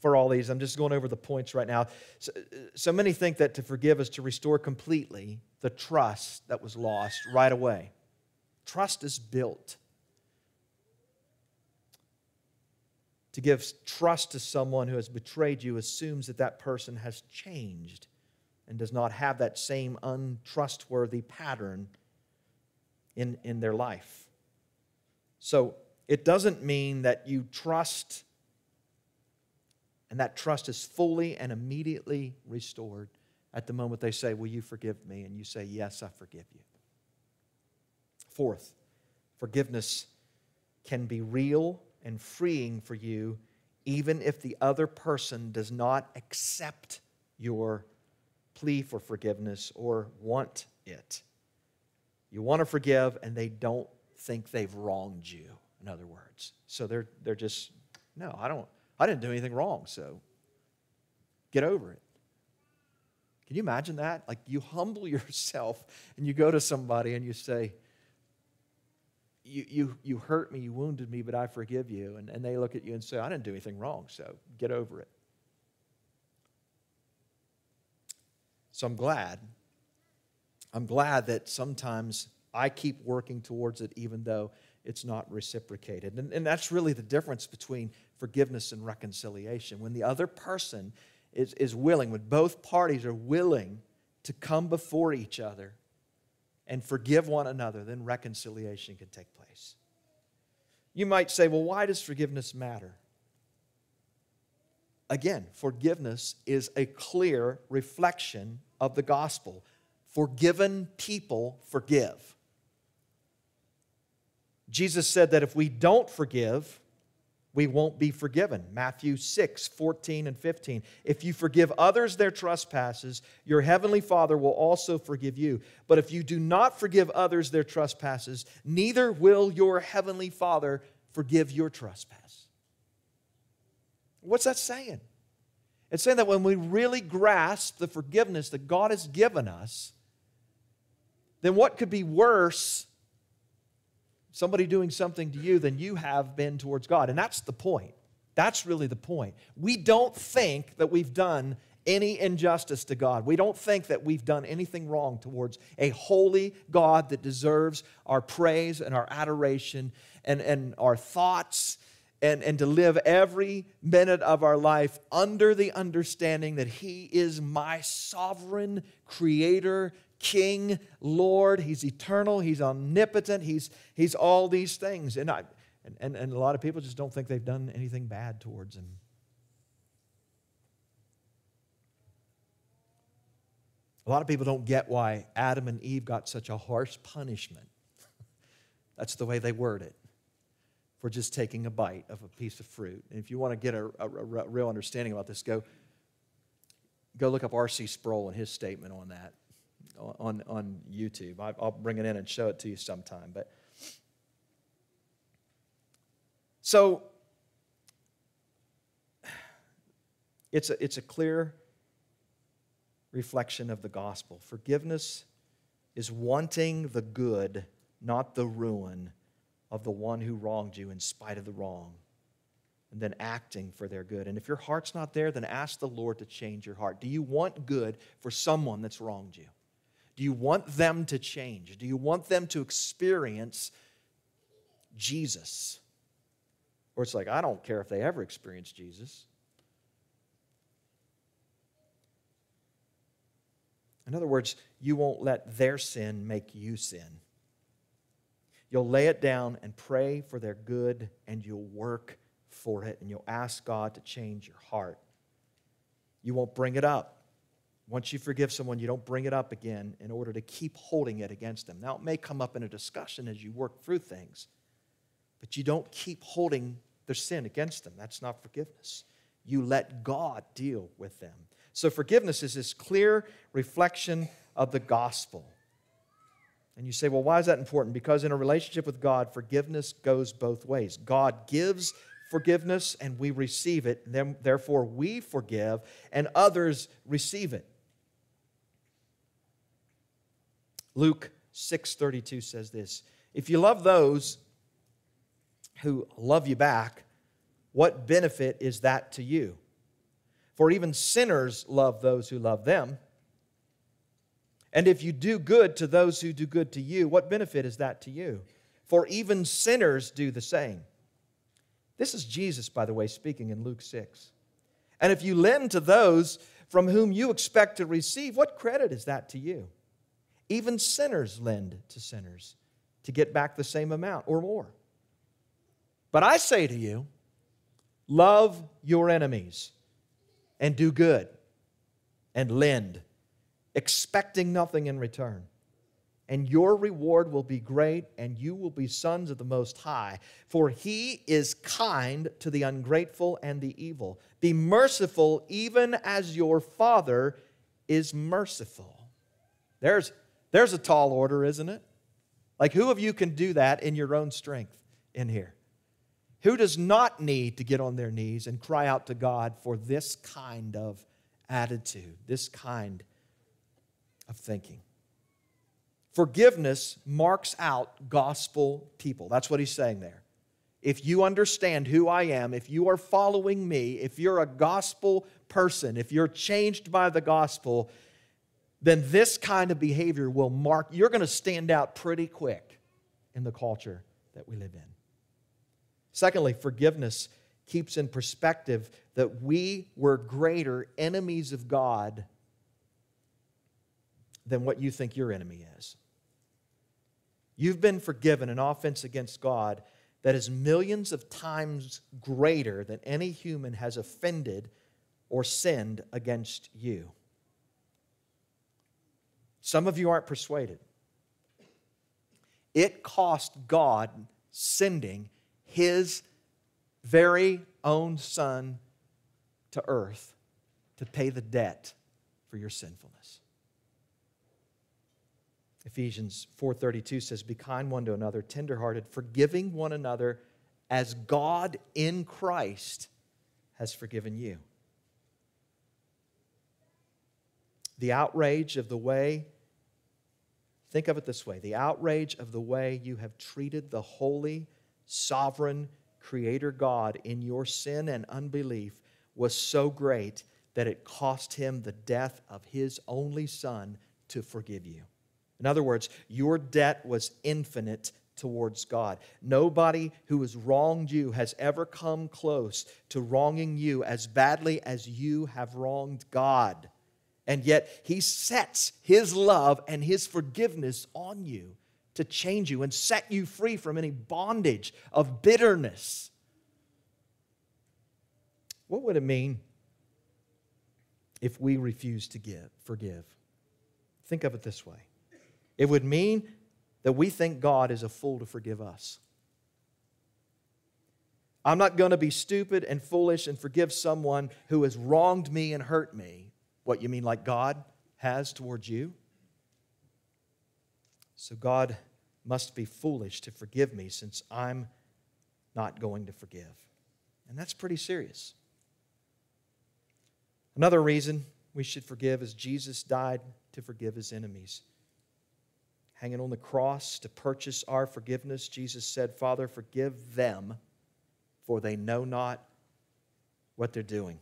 for all these. I'm just going over the points right now. So, so many think that to forgive is to restore completely the trust that was lost right away. Trust is built. To give trust to someone who has betrayed you assumes that that person has changed and does not have that same untrustworthy pattern in, in their life. So it doesn't mean that you trust and that trust is fully and immediately restored at the moment they say, Will you forgive me? And you say, Yes, I forgive you. Fourth, forgiveness can be real and freeing for you even if the other person does not accept your plea for forgiveness or want it. You want to forgive, and they don't think they've wronged you, in other words. So they're, they're just, no, I don't, I didn't do anything wrong, so get over it. Can you imagine that? Like you humble yourself and you go to somebody and you say, you, you, you hurt me, you wounded me, but I forgive you. And, and they look at you and say, I didn't do anything wrong, so get over it. So I'm glad. I'm glad that sometimes I keep working towards it even though it's not reciprocated. And, and that's really the difference between forgiveness and reconciliation. When the other person is, is willing, when both parties are willing to come before each other and forgive one another, then reconciliation can take place. You might say, well, why does forgiveness matter? Again, forgiveness is a clear reflection of the gospel. Forgiven people forgive. Jesus said that if we don't forgive, we won't be forgiven. Matthew 6, 14 and 15. If you forgive others their trespasses, your heavenly Father will also forgive you. But if you do not forgive others their trespasses, neither will your heavenly Father forgive your trespass. What's that saying? It's saying that when we really grasp the forgiveness that God has given us, then what could be worse somebody doing something to you than you have been towards God. And that's the point. That's really the point. We don't think that we've done any injustice to God. We don't think that we've done anything wrong towards a holy God that deserves our praise and our adoration and, and our thoughts and, and to live every minute of our life under the understanding that He is my sovereign creator King, Lord. He's eternal. He's omnipotent. He's, he's all these things. And, I, and, and, and a lot of people just don't think they've done anything bad towards Him. A lot of people don't get why Adam and Eve got such a harsh punishment. That's the way they word it for just taking a bite of a piece of fruit. And if you want to get a, a, a real understanding about this, go, go look up R.C. Sproul and his statement on that on, on YouTube. I, I'll bring it in and show it to you sometime. But so It's a, it's a clear reflection of the gospel. Forgiveness is wanting the good, not the ruin of the one who wronged you in spite of the wrong, and then acting for their good. And if your heart's not there, then ask the Lord to change your heart. Do you want good for someone that's wronged you? Do you want them to change? Do you want them to experience Jesus? Or it's like, I don't care if they ever experience Jesus. In other words, you won't let their sin make you sin. You'll lay it down and pray for their good, and you'll work for it, and you'll ask God to change your heart. You won't bring it up. Once you forgive someone, you don't bring it up again in order to keep holding it against them. Now, it may come up in a discussion as you work through things, but you don't keep holding their sin against them. That's not forgiveness. You let God deal with them. So, forgiveness is this clear reflection of the gospel. And you say, well, why is that important? Because in a relationship with God, forgiveness goes both ways. God gives forgiveness and we receive it, then, therefore we forgive and others receive it. Luke 6:32 says this, if you love those who love you back, what benefit is that to you? For even sinners love those who love them. And if you do good to those who do good to you, what benefit is that to you? For even sinners do the same. This is Jesus, by the way, speaking in Luke 6. And if you lend to those from whom you expect to receive, what credit is that to you? Even sinners lend to sinners to get back the same amount or more. But I say to you, love your enemies and do good and lend, expecting nothing in return. And your reward will be great, and you will be sons of the Most High. For he is kind to the ungrateful and the evil. Be merciful, even as your Father is merciful. There's, there's a tall order, isn't it? Like, who of you can do that in your own strength in here? Who does not need to get on their knees and cry out to God for this kind of attitude, this kind of thinking? Forgiveness marks out gospel people. That's what he's saying there. If you understand who I am, if you are following me, if you're a gospel person, if you're changed by the gospel, then this kind of behavior will mark, you're going to stand out pretty quick in the culture that we live in. Secondly, forgiveness keeps in perspective that we were greater enemies of God than what you think your enemy is. You've been forgiven an offense against God that is millions of times greater than any human has offended or sinned against you. Some of you aren't persuaded. It cost God sending his very own son to earth to pay the debt for your sinfulness. Ephesians 4:32 says be kind one to another tenderhearted forgiving one another as God in Christ has forgiven you. The outrage of the way think of it this way the outrage of the way you have treated the holy sovereign creator God in your sin and unbelief was so great that it cost him the death of his only son to forgive you. In other words, your debt was infinite towards God. Nobody who has wronged you has ever come close to wronging you as badly as you have wronged God. And yet, He sets His love and His forgiveness on you to change you and set you free from any bondage of bitterness. What would it mean if we refuse to give, forgive? Think of it this way it would mean that we think God is a fool to forgive us. I'm not going to be stupid and foolish and forgive someone who has wronged me and hurt me. What you mean, like God has towards you? So God must be foolish to forgive me since I'm not going to forgive. And that's pretty serious. Another reason we should forgive is Jesus died to forgive his enemies. Hanging on the cross to purchase our forgiveness, Jesus said, Father, forgive them, for they know not what they're doing.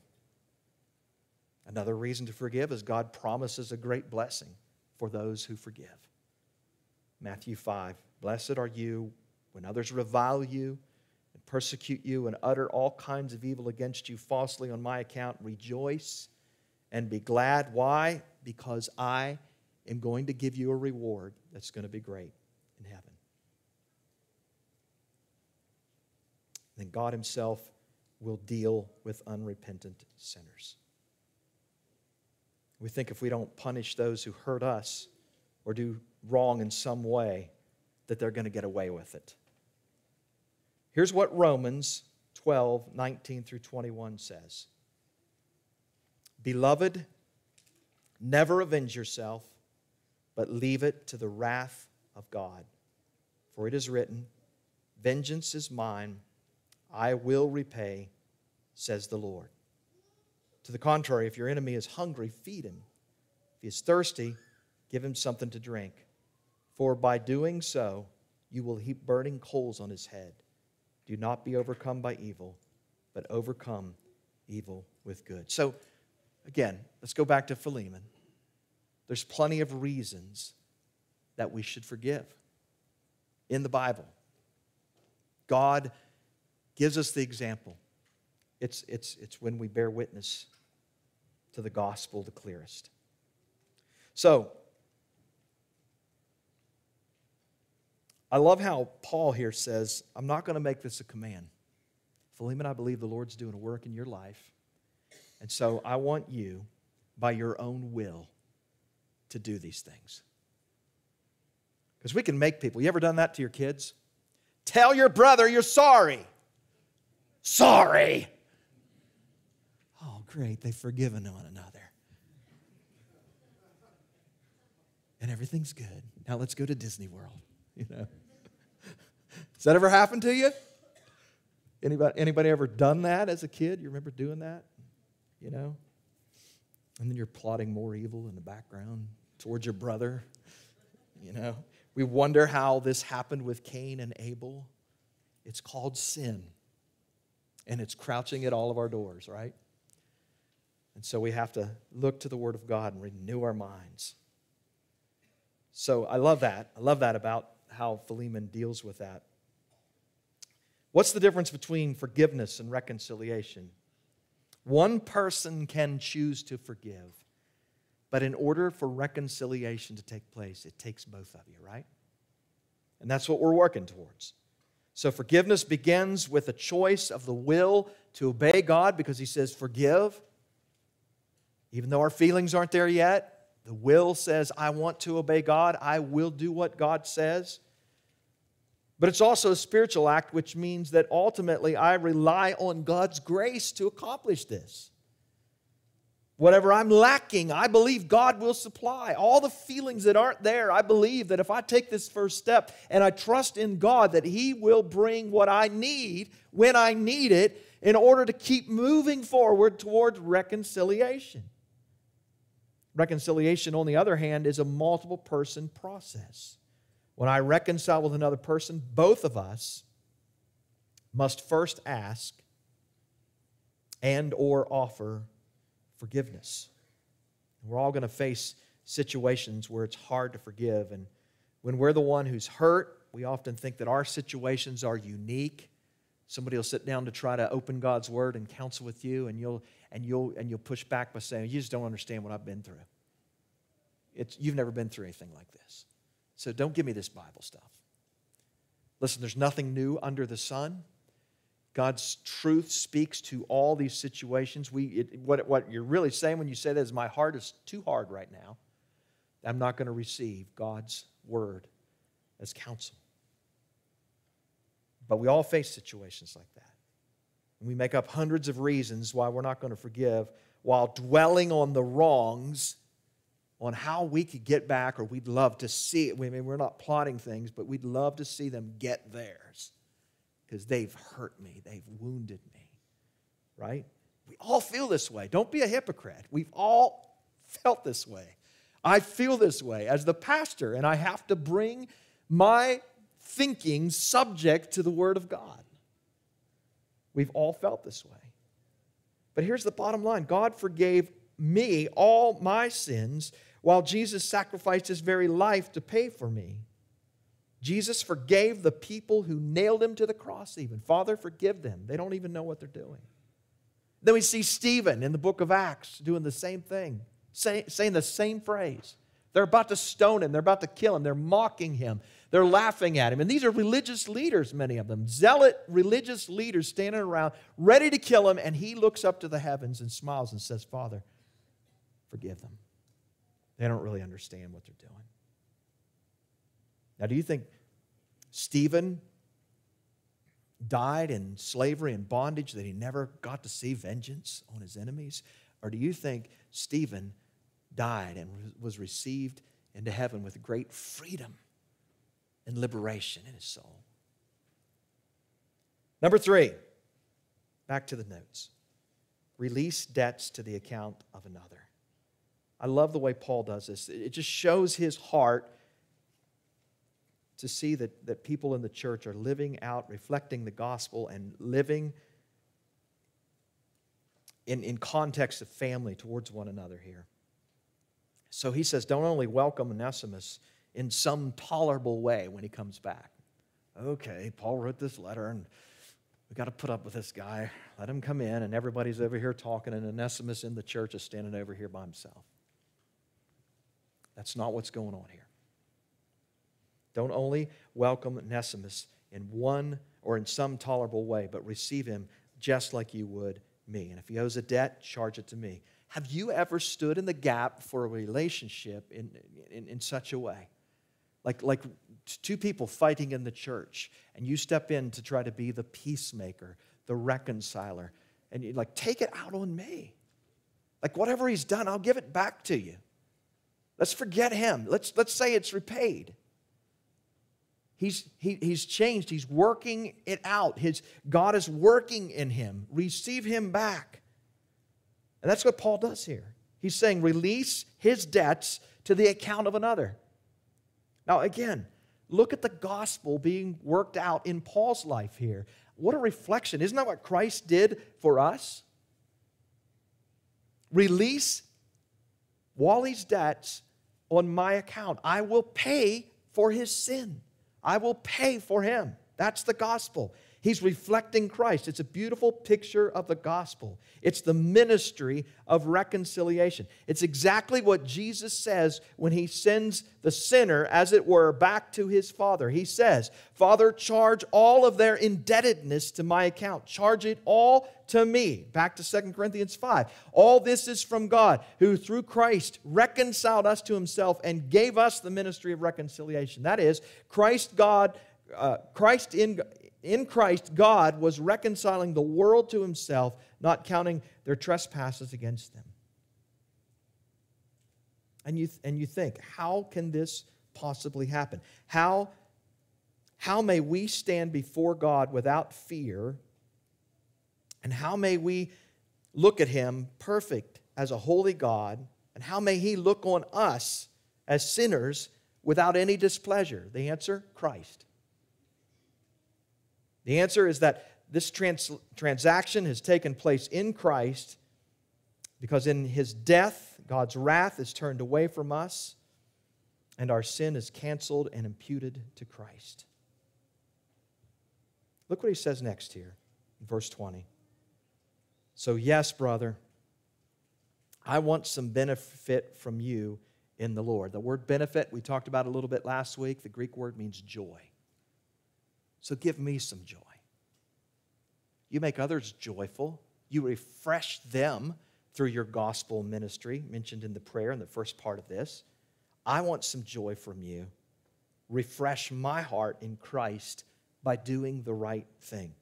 Another reason to forgive is God promises a great blessing for those who forgive. Matthew 5 Blessed are you when others revile you and persecute you and utter all kinds of evil against you falsely on my account. Rejoice and be glad. Why? Because I am going to give you a reward that's going to be great in heaven. Then God Himself will deal with unrepentant sinners. We think if we don't punish those who hurt us or do wrong in some way, that they're going to get away with it. Here's what Romans 12, 19 through 21 says Beloved, never avenge yourself, but leave it to the wrath of God. For it is written, Vengeance is mine, I will repay, says the Lord. To the contrary, if your enemy is hungry, feed him. If he is thirsty, give him something to drink. For by doing so, you will heap burning coals on his head. Do not be overcome by evil, but overcome evil with good. So, again, let's go back to Philemon. There's plenty of reasons that we should forgive in the Bible. God gives us the example. It's, it's, it's when we bear witness to the gospel the clearest. So, I love how Paul here says, I'm not going to make this a command. Philemon, I believe the Lord's doing a work in your life. And so I want you, by your own will, to do these things. Because we can make people. You ever done that to your kids? Tell your brother you're sorry. Sorry. Great. They've forgiven one another. And everything's good. Now let's go to Disney World. You know. Has that ever happened to you? Anybody, anybody ever done that as a kid? You remember doing that? You know? And then you're plotting more evil in the background towards your brother. You know? We wonder how this happened with Cain and Abel. It's called sin. And it's crouching at all of our doors, right? And so we have to look to the Word of God and renew our minds. So I love that. I love that about how Philemon deals with that. What's the difference between forgiveness and reconciliation? One person can choose to forgive, but in order for reconciliation to take place, it takes both of you, right? And that's what we're working towards. So forgiveness begins with a choice of the will to obey God because He says, forgive. Even though our feelings aren't there yet, the will says, I want to obey God. I will do what God says. But it's also a spiritual act, which means that ultimately I rely on God's grace to accomplish this. Whatever I'm lacking, I believe God will supply. All the feelings that aren't there, I believe that if I take this first step and I trust in God, that He will bring what I need when I need it in order to keep moving forward towards reconciliation. Reconciliation, on the other hand, is a multiple person process. When I reconcile with another person, both of us must first ask and or offer forgiveness. We're all going to face situations where it's hard to forgive and when we're the one who's hurt, we often think that our situations are unique. Somebody will sit down to try to open God's word and counsel with you and you'll and you'll and you'll push back by saying, "You just don't understand what I've been through." It's, you've never been through anything like this. So don't give me this Bible stuff. Listen, there's nothing new under the sun. God's truth speaks to all these situations. We, it, what, what you're really saying when you say that is, my heart is too hard right now. I'm not going to receive God's word as counsel. But we all face situations like that. And we make up hundreds of reasons why we're not going to forgive while dwelling on the wrongs on how we could get back, or we'd love to see it. I mean, we're not plotting things, but we'd love to see them get theirs because they've hurt me, they've wounded me, right? We all feel this way. Don't be a hypocrite. We've all felt this way. I feel this way as the pastor, and I have to bring my thinking subject to the Word of God. We've all felt this way. But here's the bottom line God forgave me all my sins while Jesus sacrificed his very life to pay for me. Jesus forgave the people who nailed him to the cross, even. Father, forgive them. They don't even know what they're doing. Then we see Stephen in the book of Acts doing the same thing, say, saying the same phrase. They're about to stone him, they're about to kill him, they're mocking him, they're laughing at him. And these are religious leaders, many of them, zealot religious leaders standing around, ready to kill him. And he looks up to the heavens and smiles and says, Father, forgive them. They don't really understand what they're doing. Now, do you think Stephen died in slavery and bondage that he never got to see vengeance on his enemies? Or do you think Stephen died and was received into heaven with great freedom and liberation in his soul? Number three, back to the notes release debts to the account of another. I love the way Paul does this. It just shows his heart to see that, that people in the church are living out, reflecting the gospel, and living in, in context of family towards one another here. So he says, don't only welcome Onesimus in some tolerable way when he comes back. Okay, Paul wrote this letter, and we got to put up with this guy. Let him come in, and everybody's over here talking, and Onesimus in the church is standing over here by himself. That's not what's going on here. Don't only welcome Onesimus in one or in some tolerable way, but receive him just like you would me. And if he owes a debt, charge it to me. Have you ever stood in the gap for a relationship in, in, in such a way? Like, like two people fighting in the church, and you step in to try to be the peacemaker, the reconciler, and you like, take it out on me. Like, whatever he's done, I'll give it back to you. Let's forget him. Let's, let's say it's repaid. He's, he, he's changed. He's working it out. His, God is working in him. Receive him back. And that's what Paul does here. He's saying, release his debts to the account of another. Now, again, look at the gospel being worked out in Paul's life here. What a reflection. Isn't that what Christ did for us? Release Wally's debts on my account. I will pay for his sin. I will pay for him. That's the gospel. He's reflecting Christ. It's a beautiful picture of the gospel. It's the ministry of reconciliation. It's exactly what Jesus says when he sends the sinner, as it were, back to his father. He says, Father, charge all of their indebtedness to my account. Charge it all to me. Back to 2 Corinthians 5. All this is from God, who through Christ reconciled us to himself and gave us the ministry of reconciliation. That is, Christ God. Uh, Christ in, in Christ, God was reconciling the world to himself, not counting their trespasses against them. And you, and you think, how can this possibly happen? How, how may we stand before God without fear? And how may we look at him perfect as a holy God? And how may he look on us as sinners without any displeasure? The answer Christ. The answer is that this trans- transaction has taken place in Christ because in his death, God's wrath is turned away from us and our sin is canceled and imputed to Christ. Look what he says next here verse 20. So, yes, brother, I want some benefit from you in the Lord. The word benefit, we talked about a little bit last week. The Greek word means joy. So give me some joy. You make others joyful. You refresh them through your gospel ministry, mentioned in the prayer in the first part of this. I want some joy from you. Refresh my heart in Christ by doing the right thing.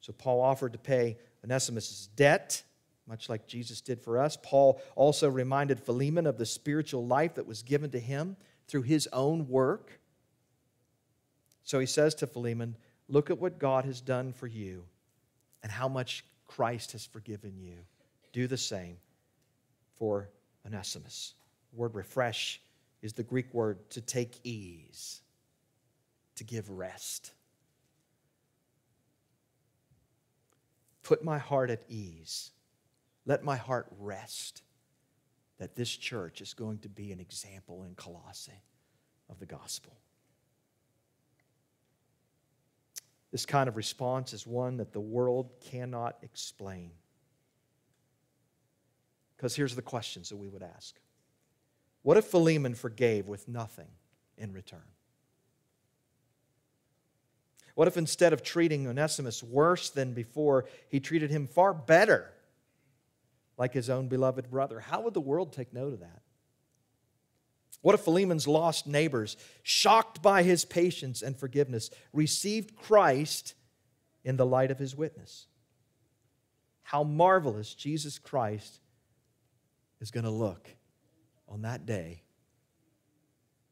So, Paul offered to pay Onesimus' debt, much like Jesus did for us. Paul also reminded Philemon of the spiritual life that was given to him through his own work. So he says to Philemon, Look at what God has done for you and how much Christ has forgiven you, do the same for Onesimus. The word refresh is the Greek word to take ease, to give rest. Put my heart at ease. Let my heart rest that this church is going to be an example in Colossae of the gospel. This kind of response is one that the world cannot explain. Because here's the questions that we would ask What if Philemon forgave with nothing in return? What if instead of treating Onesimus worse than before, he treated him far better, like his own beloved brother? How would the world take note of that? What if Philemon's lost neighbors, shocked by his patience and forgiveness, received Christ in the light of his witness? How marvelous Jesus Christ is going to look on that day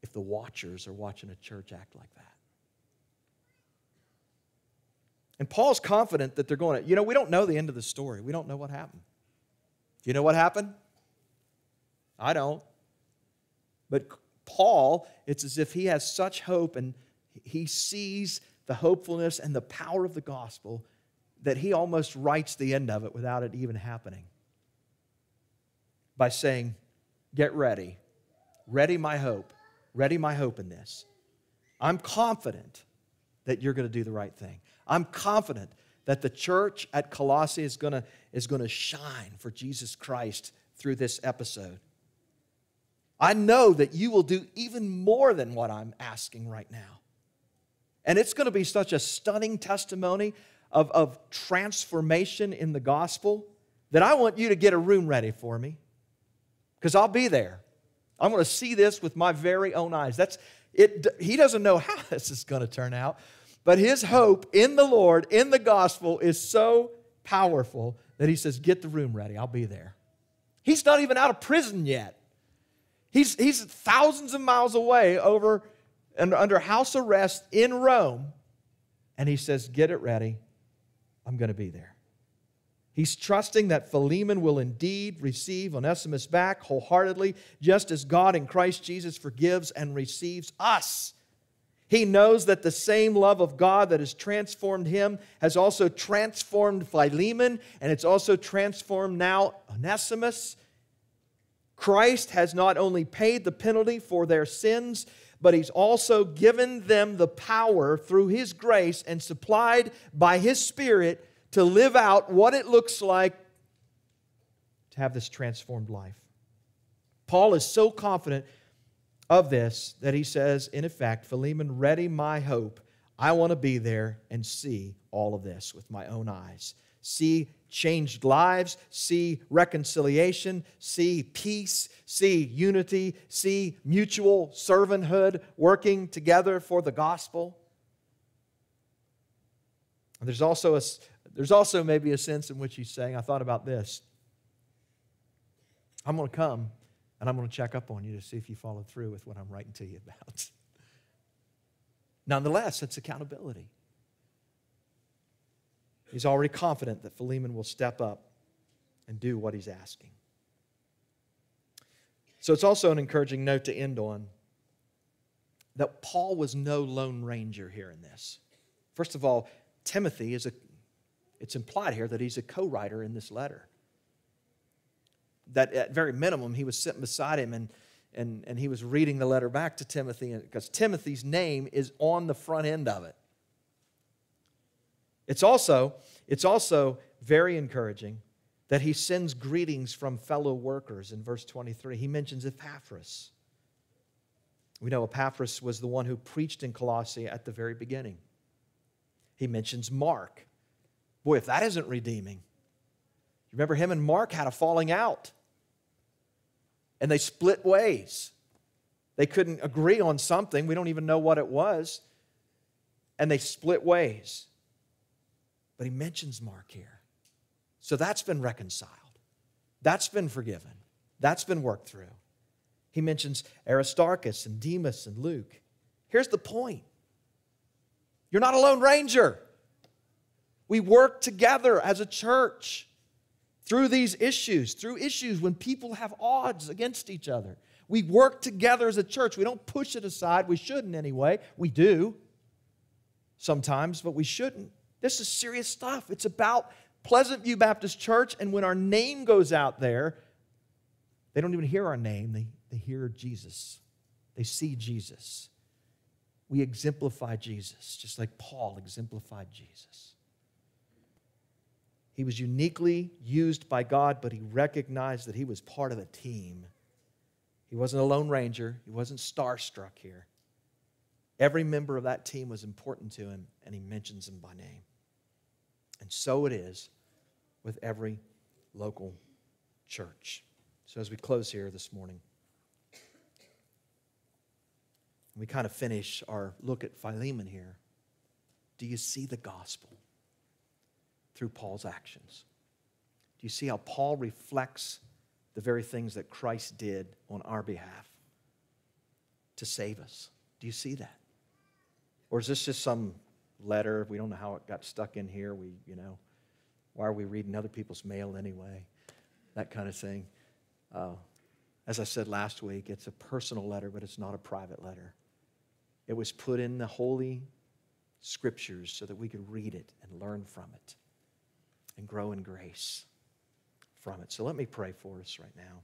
if the watchers are watching a church act like that. And Paul's confident that they're going to, you know, we don't know the end of the story. We don't know what happened. Do you know what happened? I don't. But Paul, it's as if he has such hope and he sees the hopefulness and the power of the gospel that he almost writes the end of it without it even happening by saying, Get ready. Ready my hope. Ready my hope in this. I'm confident that you're going to do the right thing. I'm confident that the church at Colossae is going to, is going to shine for Jesus Christ through this episode. I know that you will do even more than what I'm asking right now. And it's going to be such a stunning testimony of, of transformation in the gospel that I want you to get a room ready for me because I'll be there. I'm going to see this with my very own eyes. That's it. He doesn't know how this is going to turn out, but his hope in the Lord, in the gospel, is so powerful that he says, Get the room ready. I'll be there. He's not even out of prison yet. He's, he's thousands of miles away over and under house arrest in Rome. And he says, Get it ready. I'm going to be there. He's trusting that Philemon will indeed receive Onesimus back wholeheartedly, just as God in Christ Jesus forgives and receives us. He knows that the same love of God that has transformed him has also transformed Philemon, and it's also transformed now Onesimus. Christ has not only paid the penalty for their sins, but he's also given them the power through his grace and supplied by his Spirit to live out what it looks like to have this transformed life. Paul is so confident of this that he says, in effect, Philemon, ready my hope. I want to be there and see all of this with my own eyes. See changed lives, see reconciliation, see peace, see unity, see mutual servanthood working together for the gospel. And there's also a, there's also maybe a sense in which he's saying, I thought about this. I'm going to come and I'm going to check up on you to see if you followed through with what I'm writing to you about. Nonetheless, it's accountability. He's already confident that Philemon will step up and do what he's asking. So it's also an encouraging note to end on that Paul was no lone ranger here in this. First of all, Timothy is a, it's implied here that he's a co writer in this letter. That at very minimum, he was sitting beside him and, and, and he was reading the letter back to Timothy because Timothy's name is on the front end of it. It's also, it's also very encouraging that he sends greetings from fellow workers in verse 23. He mentions Epaphras. We know Epaphras was the one who preached in Colossae at the very beginning. He mentions Mark. Boy, if that isn't redeeming. You remember him and Mark had a falling out, and they split ways. They couldn't agree on something. We don't even know what it was. And they split ways. But he mentions Mark here. So that's been reconciled. That's been forgiven. That's been worked through. He mentions Aristarchus and Demas and Luke. Here's the point you're not a lone ranger. We work together as a church through these issues, through issues when people have odds against each other. We work together as a church. We don't push it aside. We shouldn't anyway. We do sometimes, but we shouldn't. This is serious stuff. It's about Pleasant View Baptist Church, and when our name goes out there, they don't even hear our name, they, they hear Jesus. They see Jesus. We exemplify Jesus, just like Paul exemplified Jesus. He was uniquely used by God, but he recognized that he was part of a team. He wasn't a lone ranger, he wasn't starstruck here. Every member of that team was important to him, and he mentions them by name. And so it is with every local church. So, as we close here this morning, we kind of finish our look at Philemon here. Do you see the gospel through Paul's actions? Do you see how Paul reflects the very things that Christ did on our behalf to save us? Do you see that? Or is this just some letter? We don't know how it got stuck in here. We, you know, why are we reading other people's mail anyway? That kind of thing. Uh, as I said last week, it's a personal letter, but it's not a private letter. It was put in the holy scriptures so that we could read it and learn from it and grow in grace from it. So let me pray for us right now.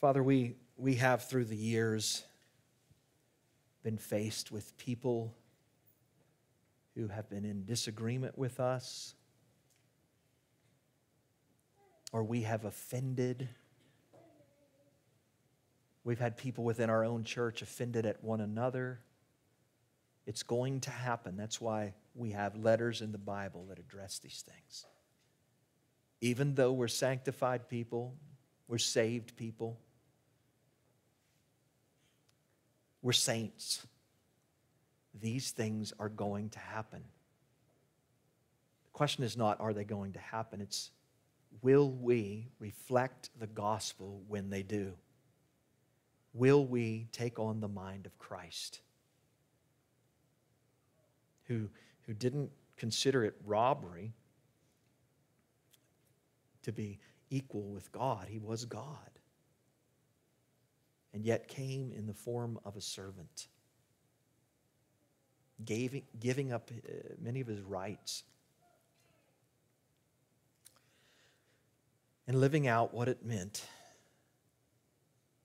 Father, we, we have through the years been faced with people who have been in disagreement with us, or we have offended. We've had people within our own church offended at one another. It's going to happen. That's why we have letters in the Bible that address these things. Even though we're sanctified people, we're saved people, we're saints, these things are going to happen. The question is not, are they going to happen? It's, will we reflect the gospel when they do? Will we take on the mind of Christ? Who, who didn't consider it robbery to be equal with God. He was God. And yet came in the form of a servant, giving, giving up uh, many of his rights and living out what it meant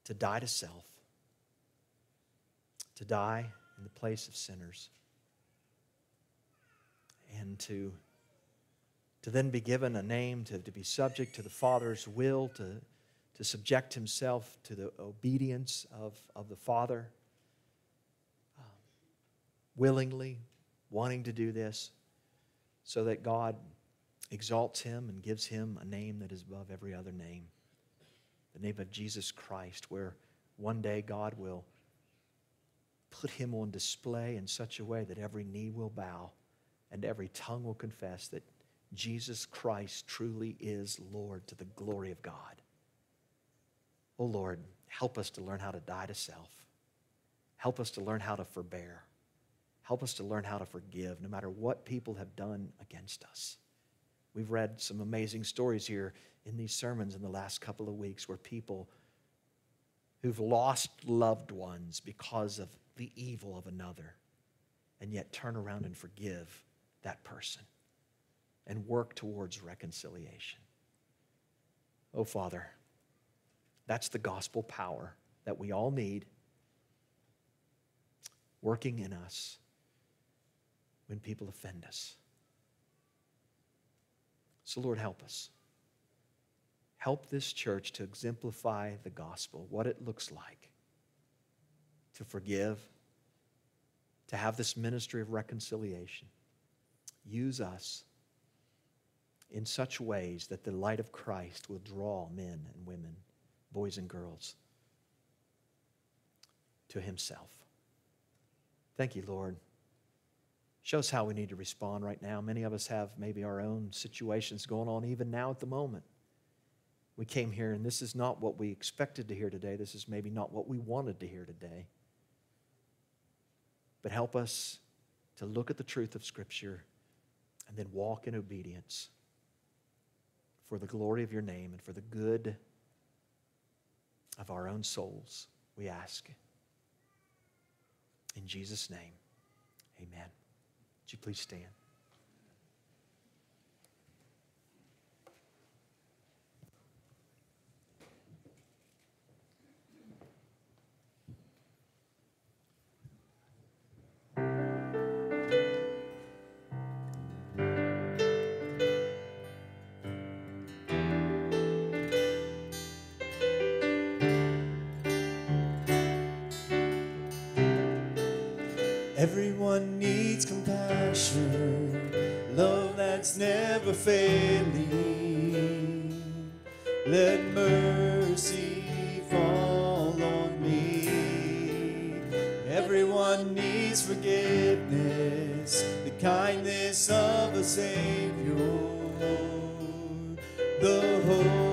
to die to self, to die in the place of sinners, and to, to then be given a name, to, to be subject to the Father's will, to, to subject himself to the obedience of, of the Father, um, willingly wanting to do this, so that God exalts him and gives him a name that is above every other name the name of Jesus Christ, where one day God will put him on display in such a way that every knee will bow and every tongue will confess that Jesus Christ truly is Lord to the glory of God. Oh Lord, help us to learn how to die to self. Help us to learn how to forbear. Help us to learn how to forgive no matter what people have done against us. We've read some amazing stories here in these sermons in the last couple of weeks where people who've lost loved ones because of the evil of another and yet turn around and forgive that person and work towards reconciliation. Oh, Father, that's the gospel power that we all need working in us when people offend us. So, Lord, help us. Help this church to exemplify the gospel, what it looks like to forgive, to have this ministry of reconciliation. Use us in such ways that the light of Christ will draw men and women, boys and girls to Himself. Thank you, Lord. Show us how we need to respond right now. Many of us have maybe our own situations going on even now at the moment. We came here, and this is not what we expected to hear today. This is maybe not what we wanted to hear today. But help us to look at the truth of Scripture and then walk in obedience for the glory of your name and for the good of our own souls, we ask. In Jesus' name, amen. Would you please stand? one needs compassion, love that's never failing. Let mercy fall on me. Everyone needs forgiveness, the kindness of a Savior, the hope.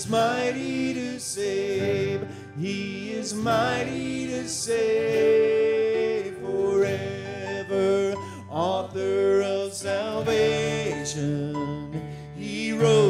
is mighty to save. He is mighty to save forever. Author of salvation, He rose.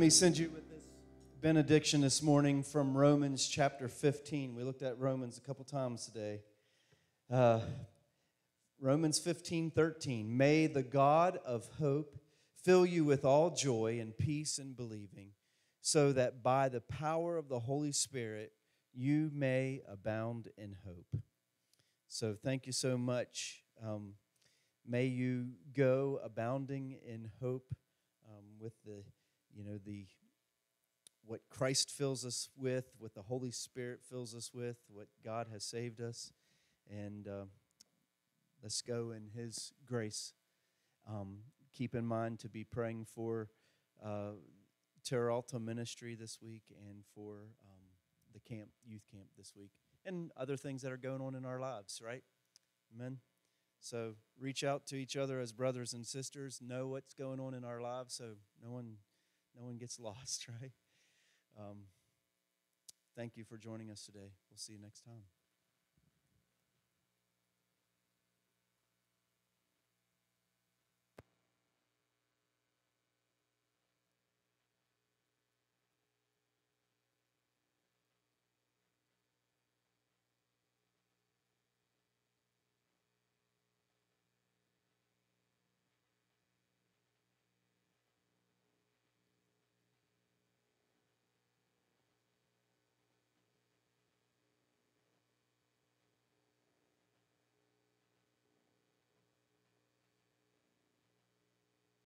Me send you with this benediction this morning from Romans chapter 15. We looked at Romans a couple times today. Uh, Romans 15, 13. May the God of hope fill you with all joy and peace in believing, so that by the power of the Holy Spirit you may abound in hope. So thank you so much. Um, may you go abounding in hope um, with the, you know, the what Christ fills us with, what the Holy Spirit fills us with, what God has saved us, and uh, let's go in His grace. Um, keep in mind to be praying for uh, Terra Alta Ministry this week and for um, the camp, youth camp this week, and other things that are going on in our lives. Right? Amen. So reach out to each other as brothers and sisters. Know what's going on in our lives, so no one, no one gets lost. Right? Um, thank you for joining us today. We'll see you next time.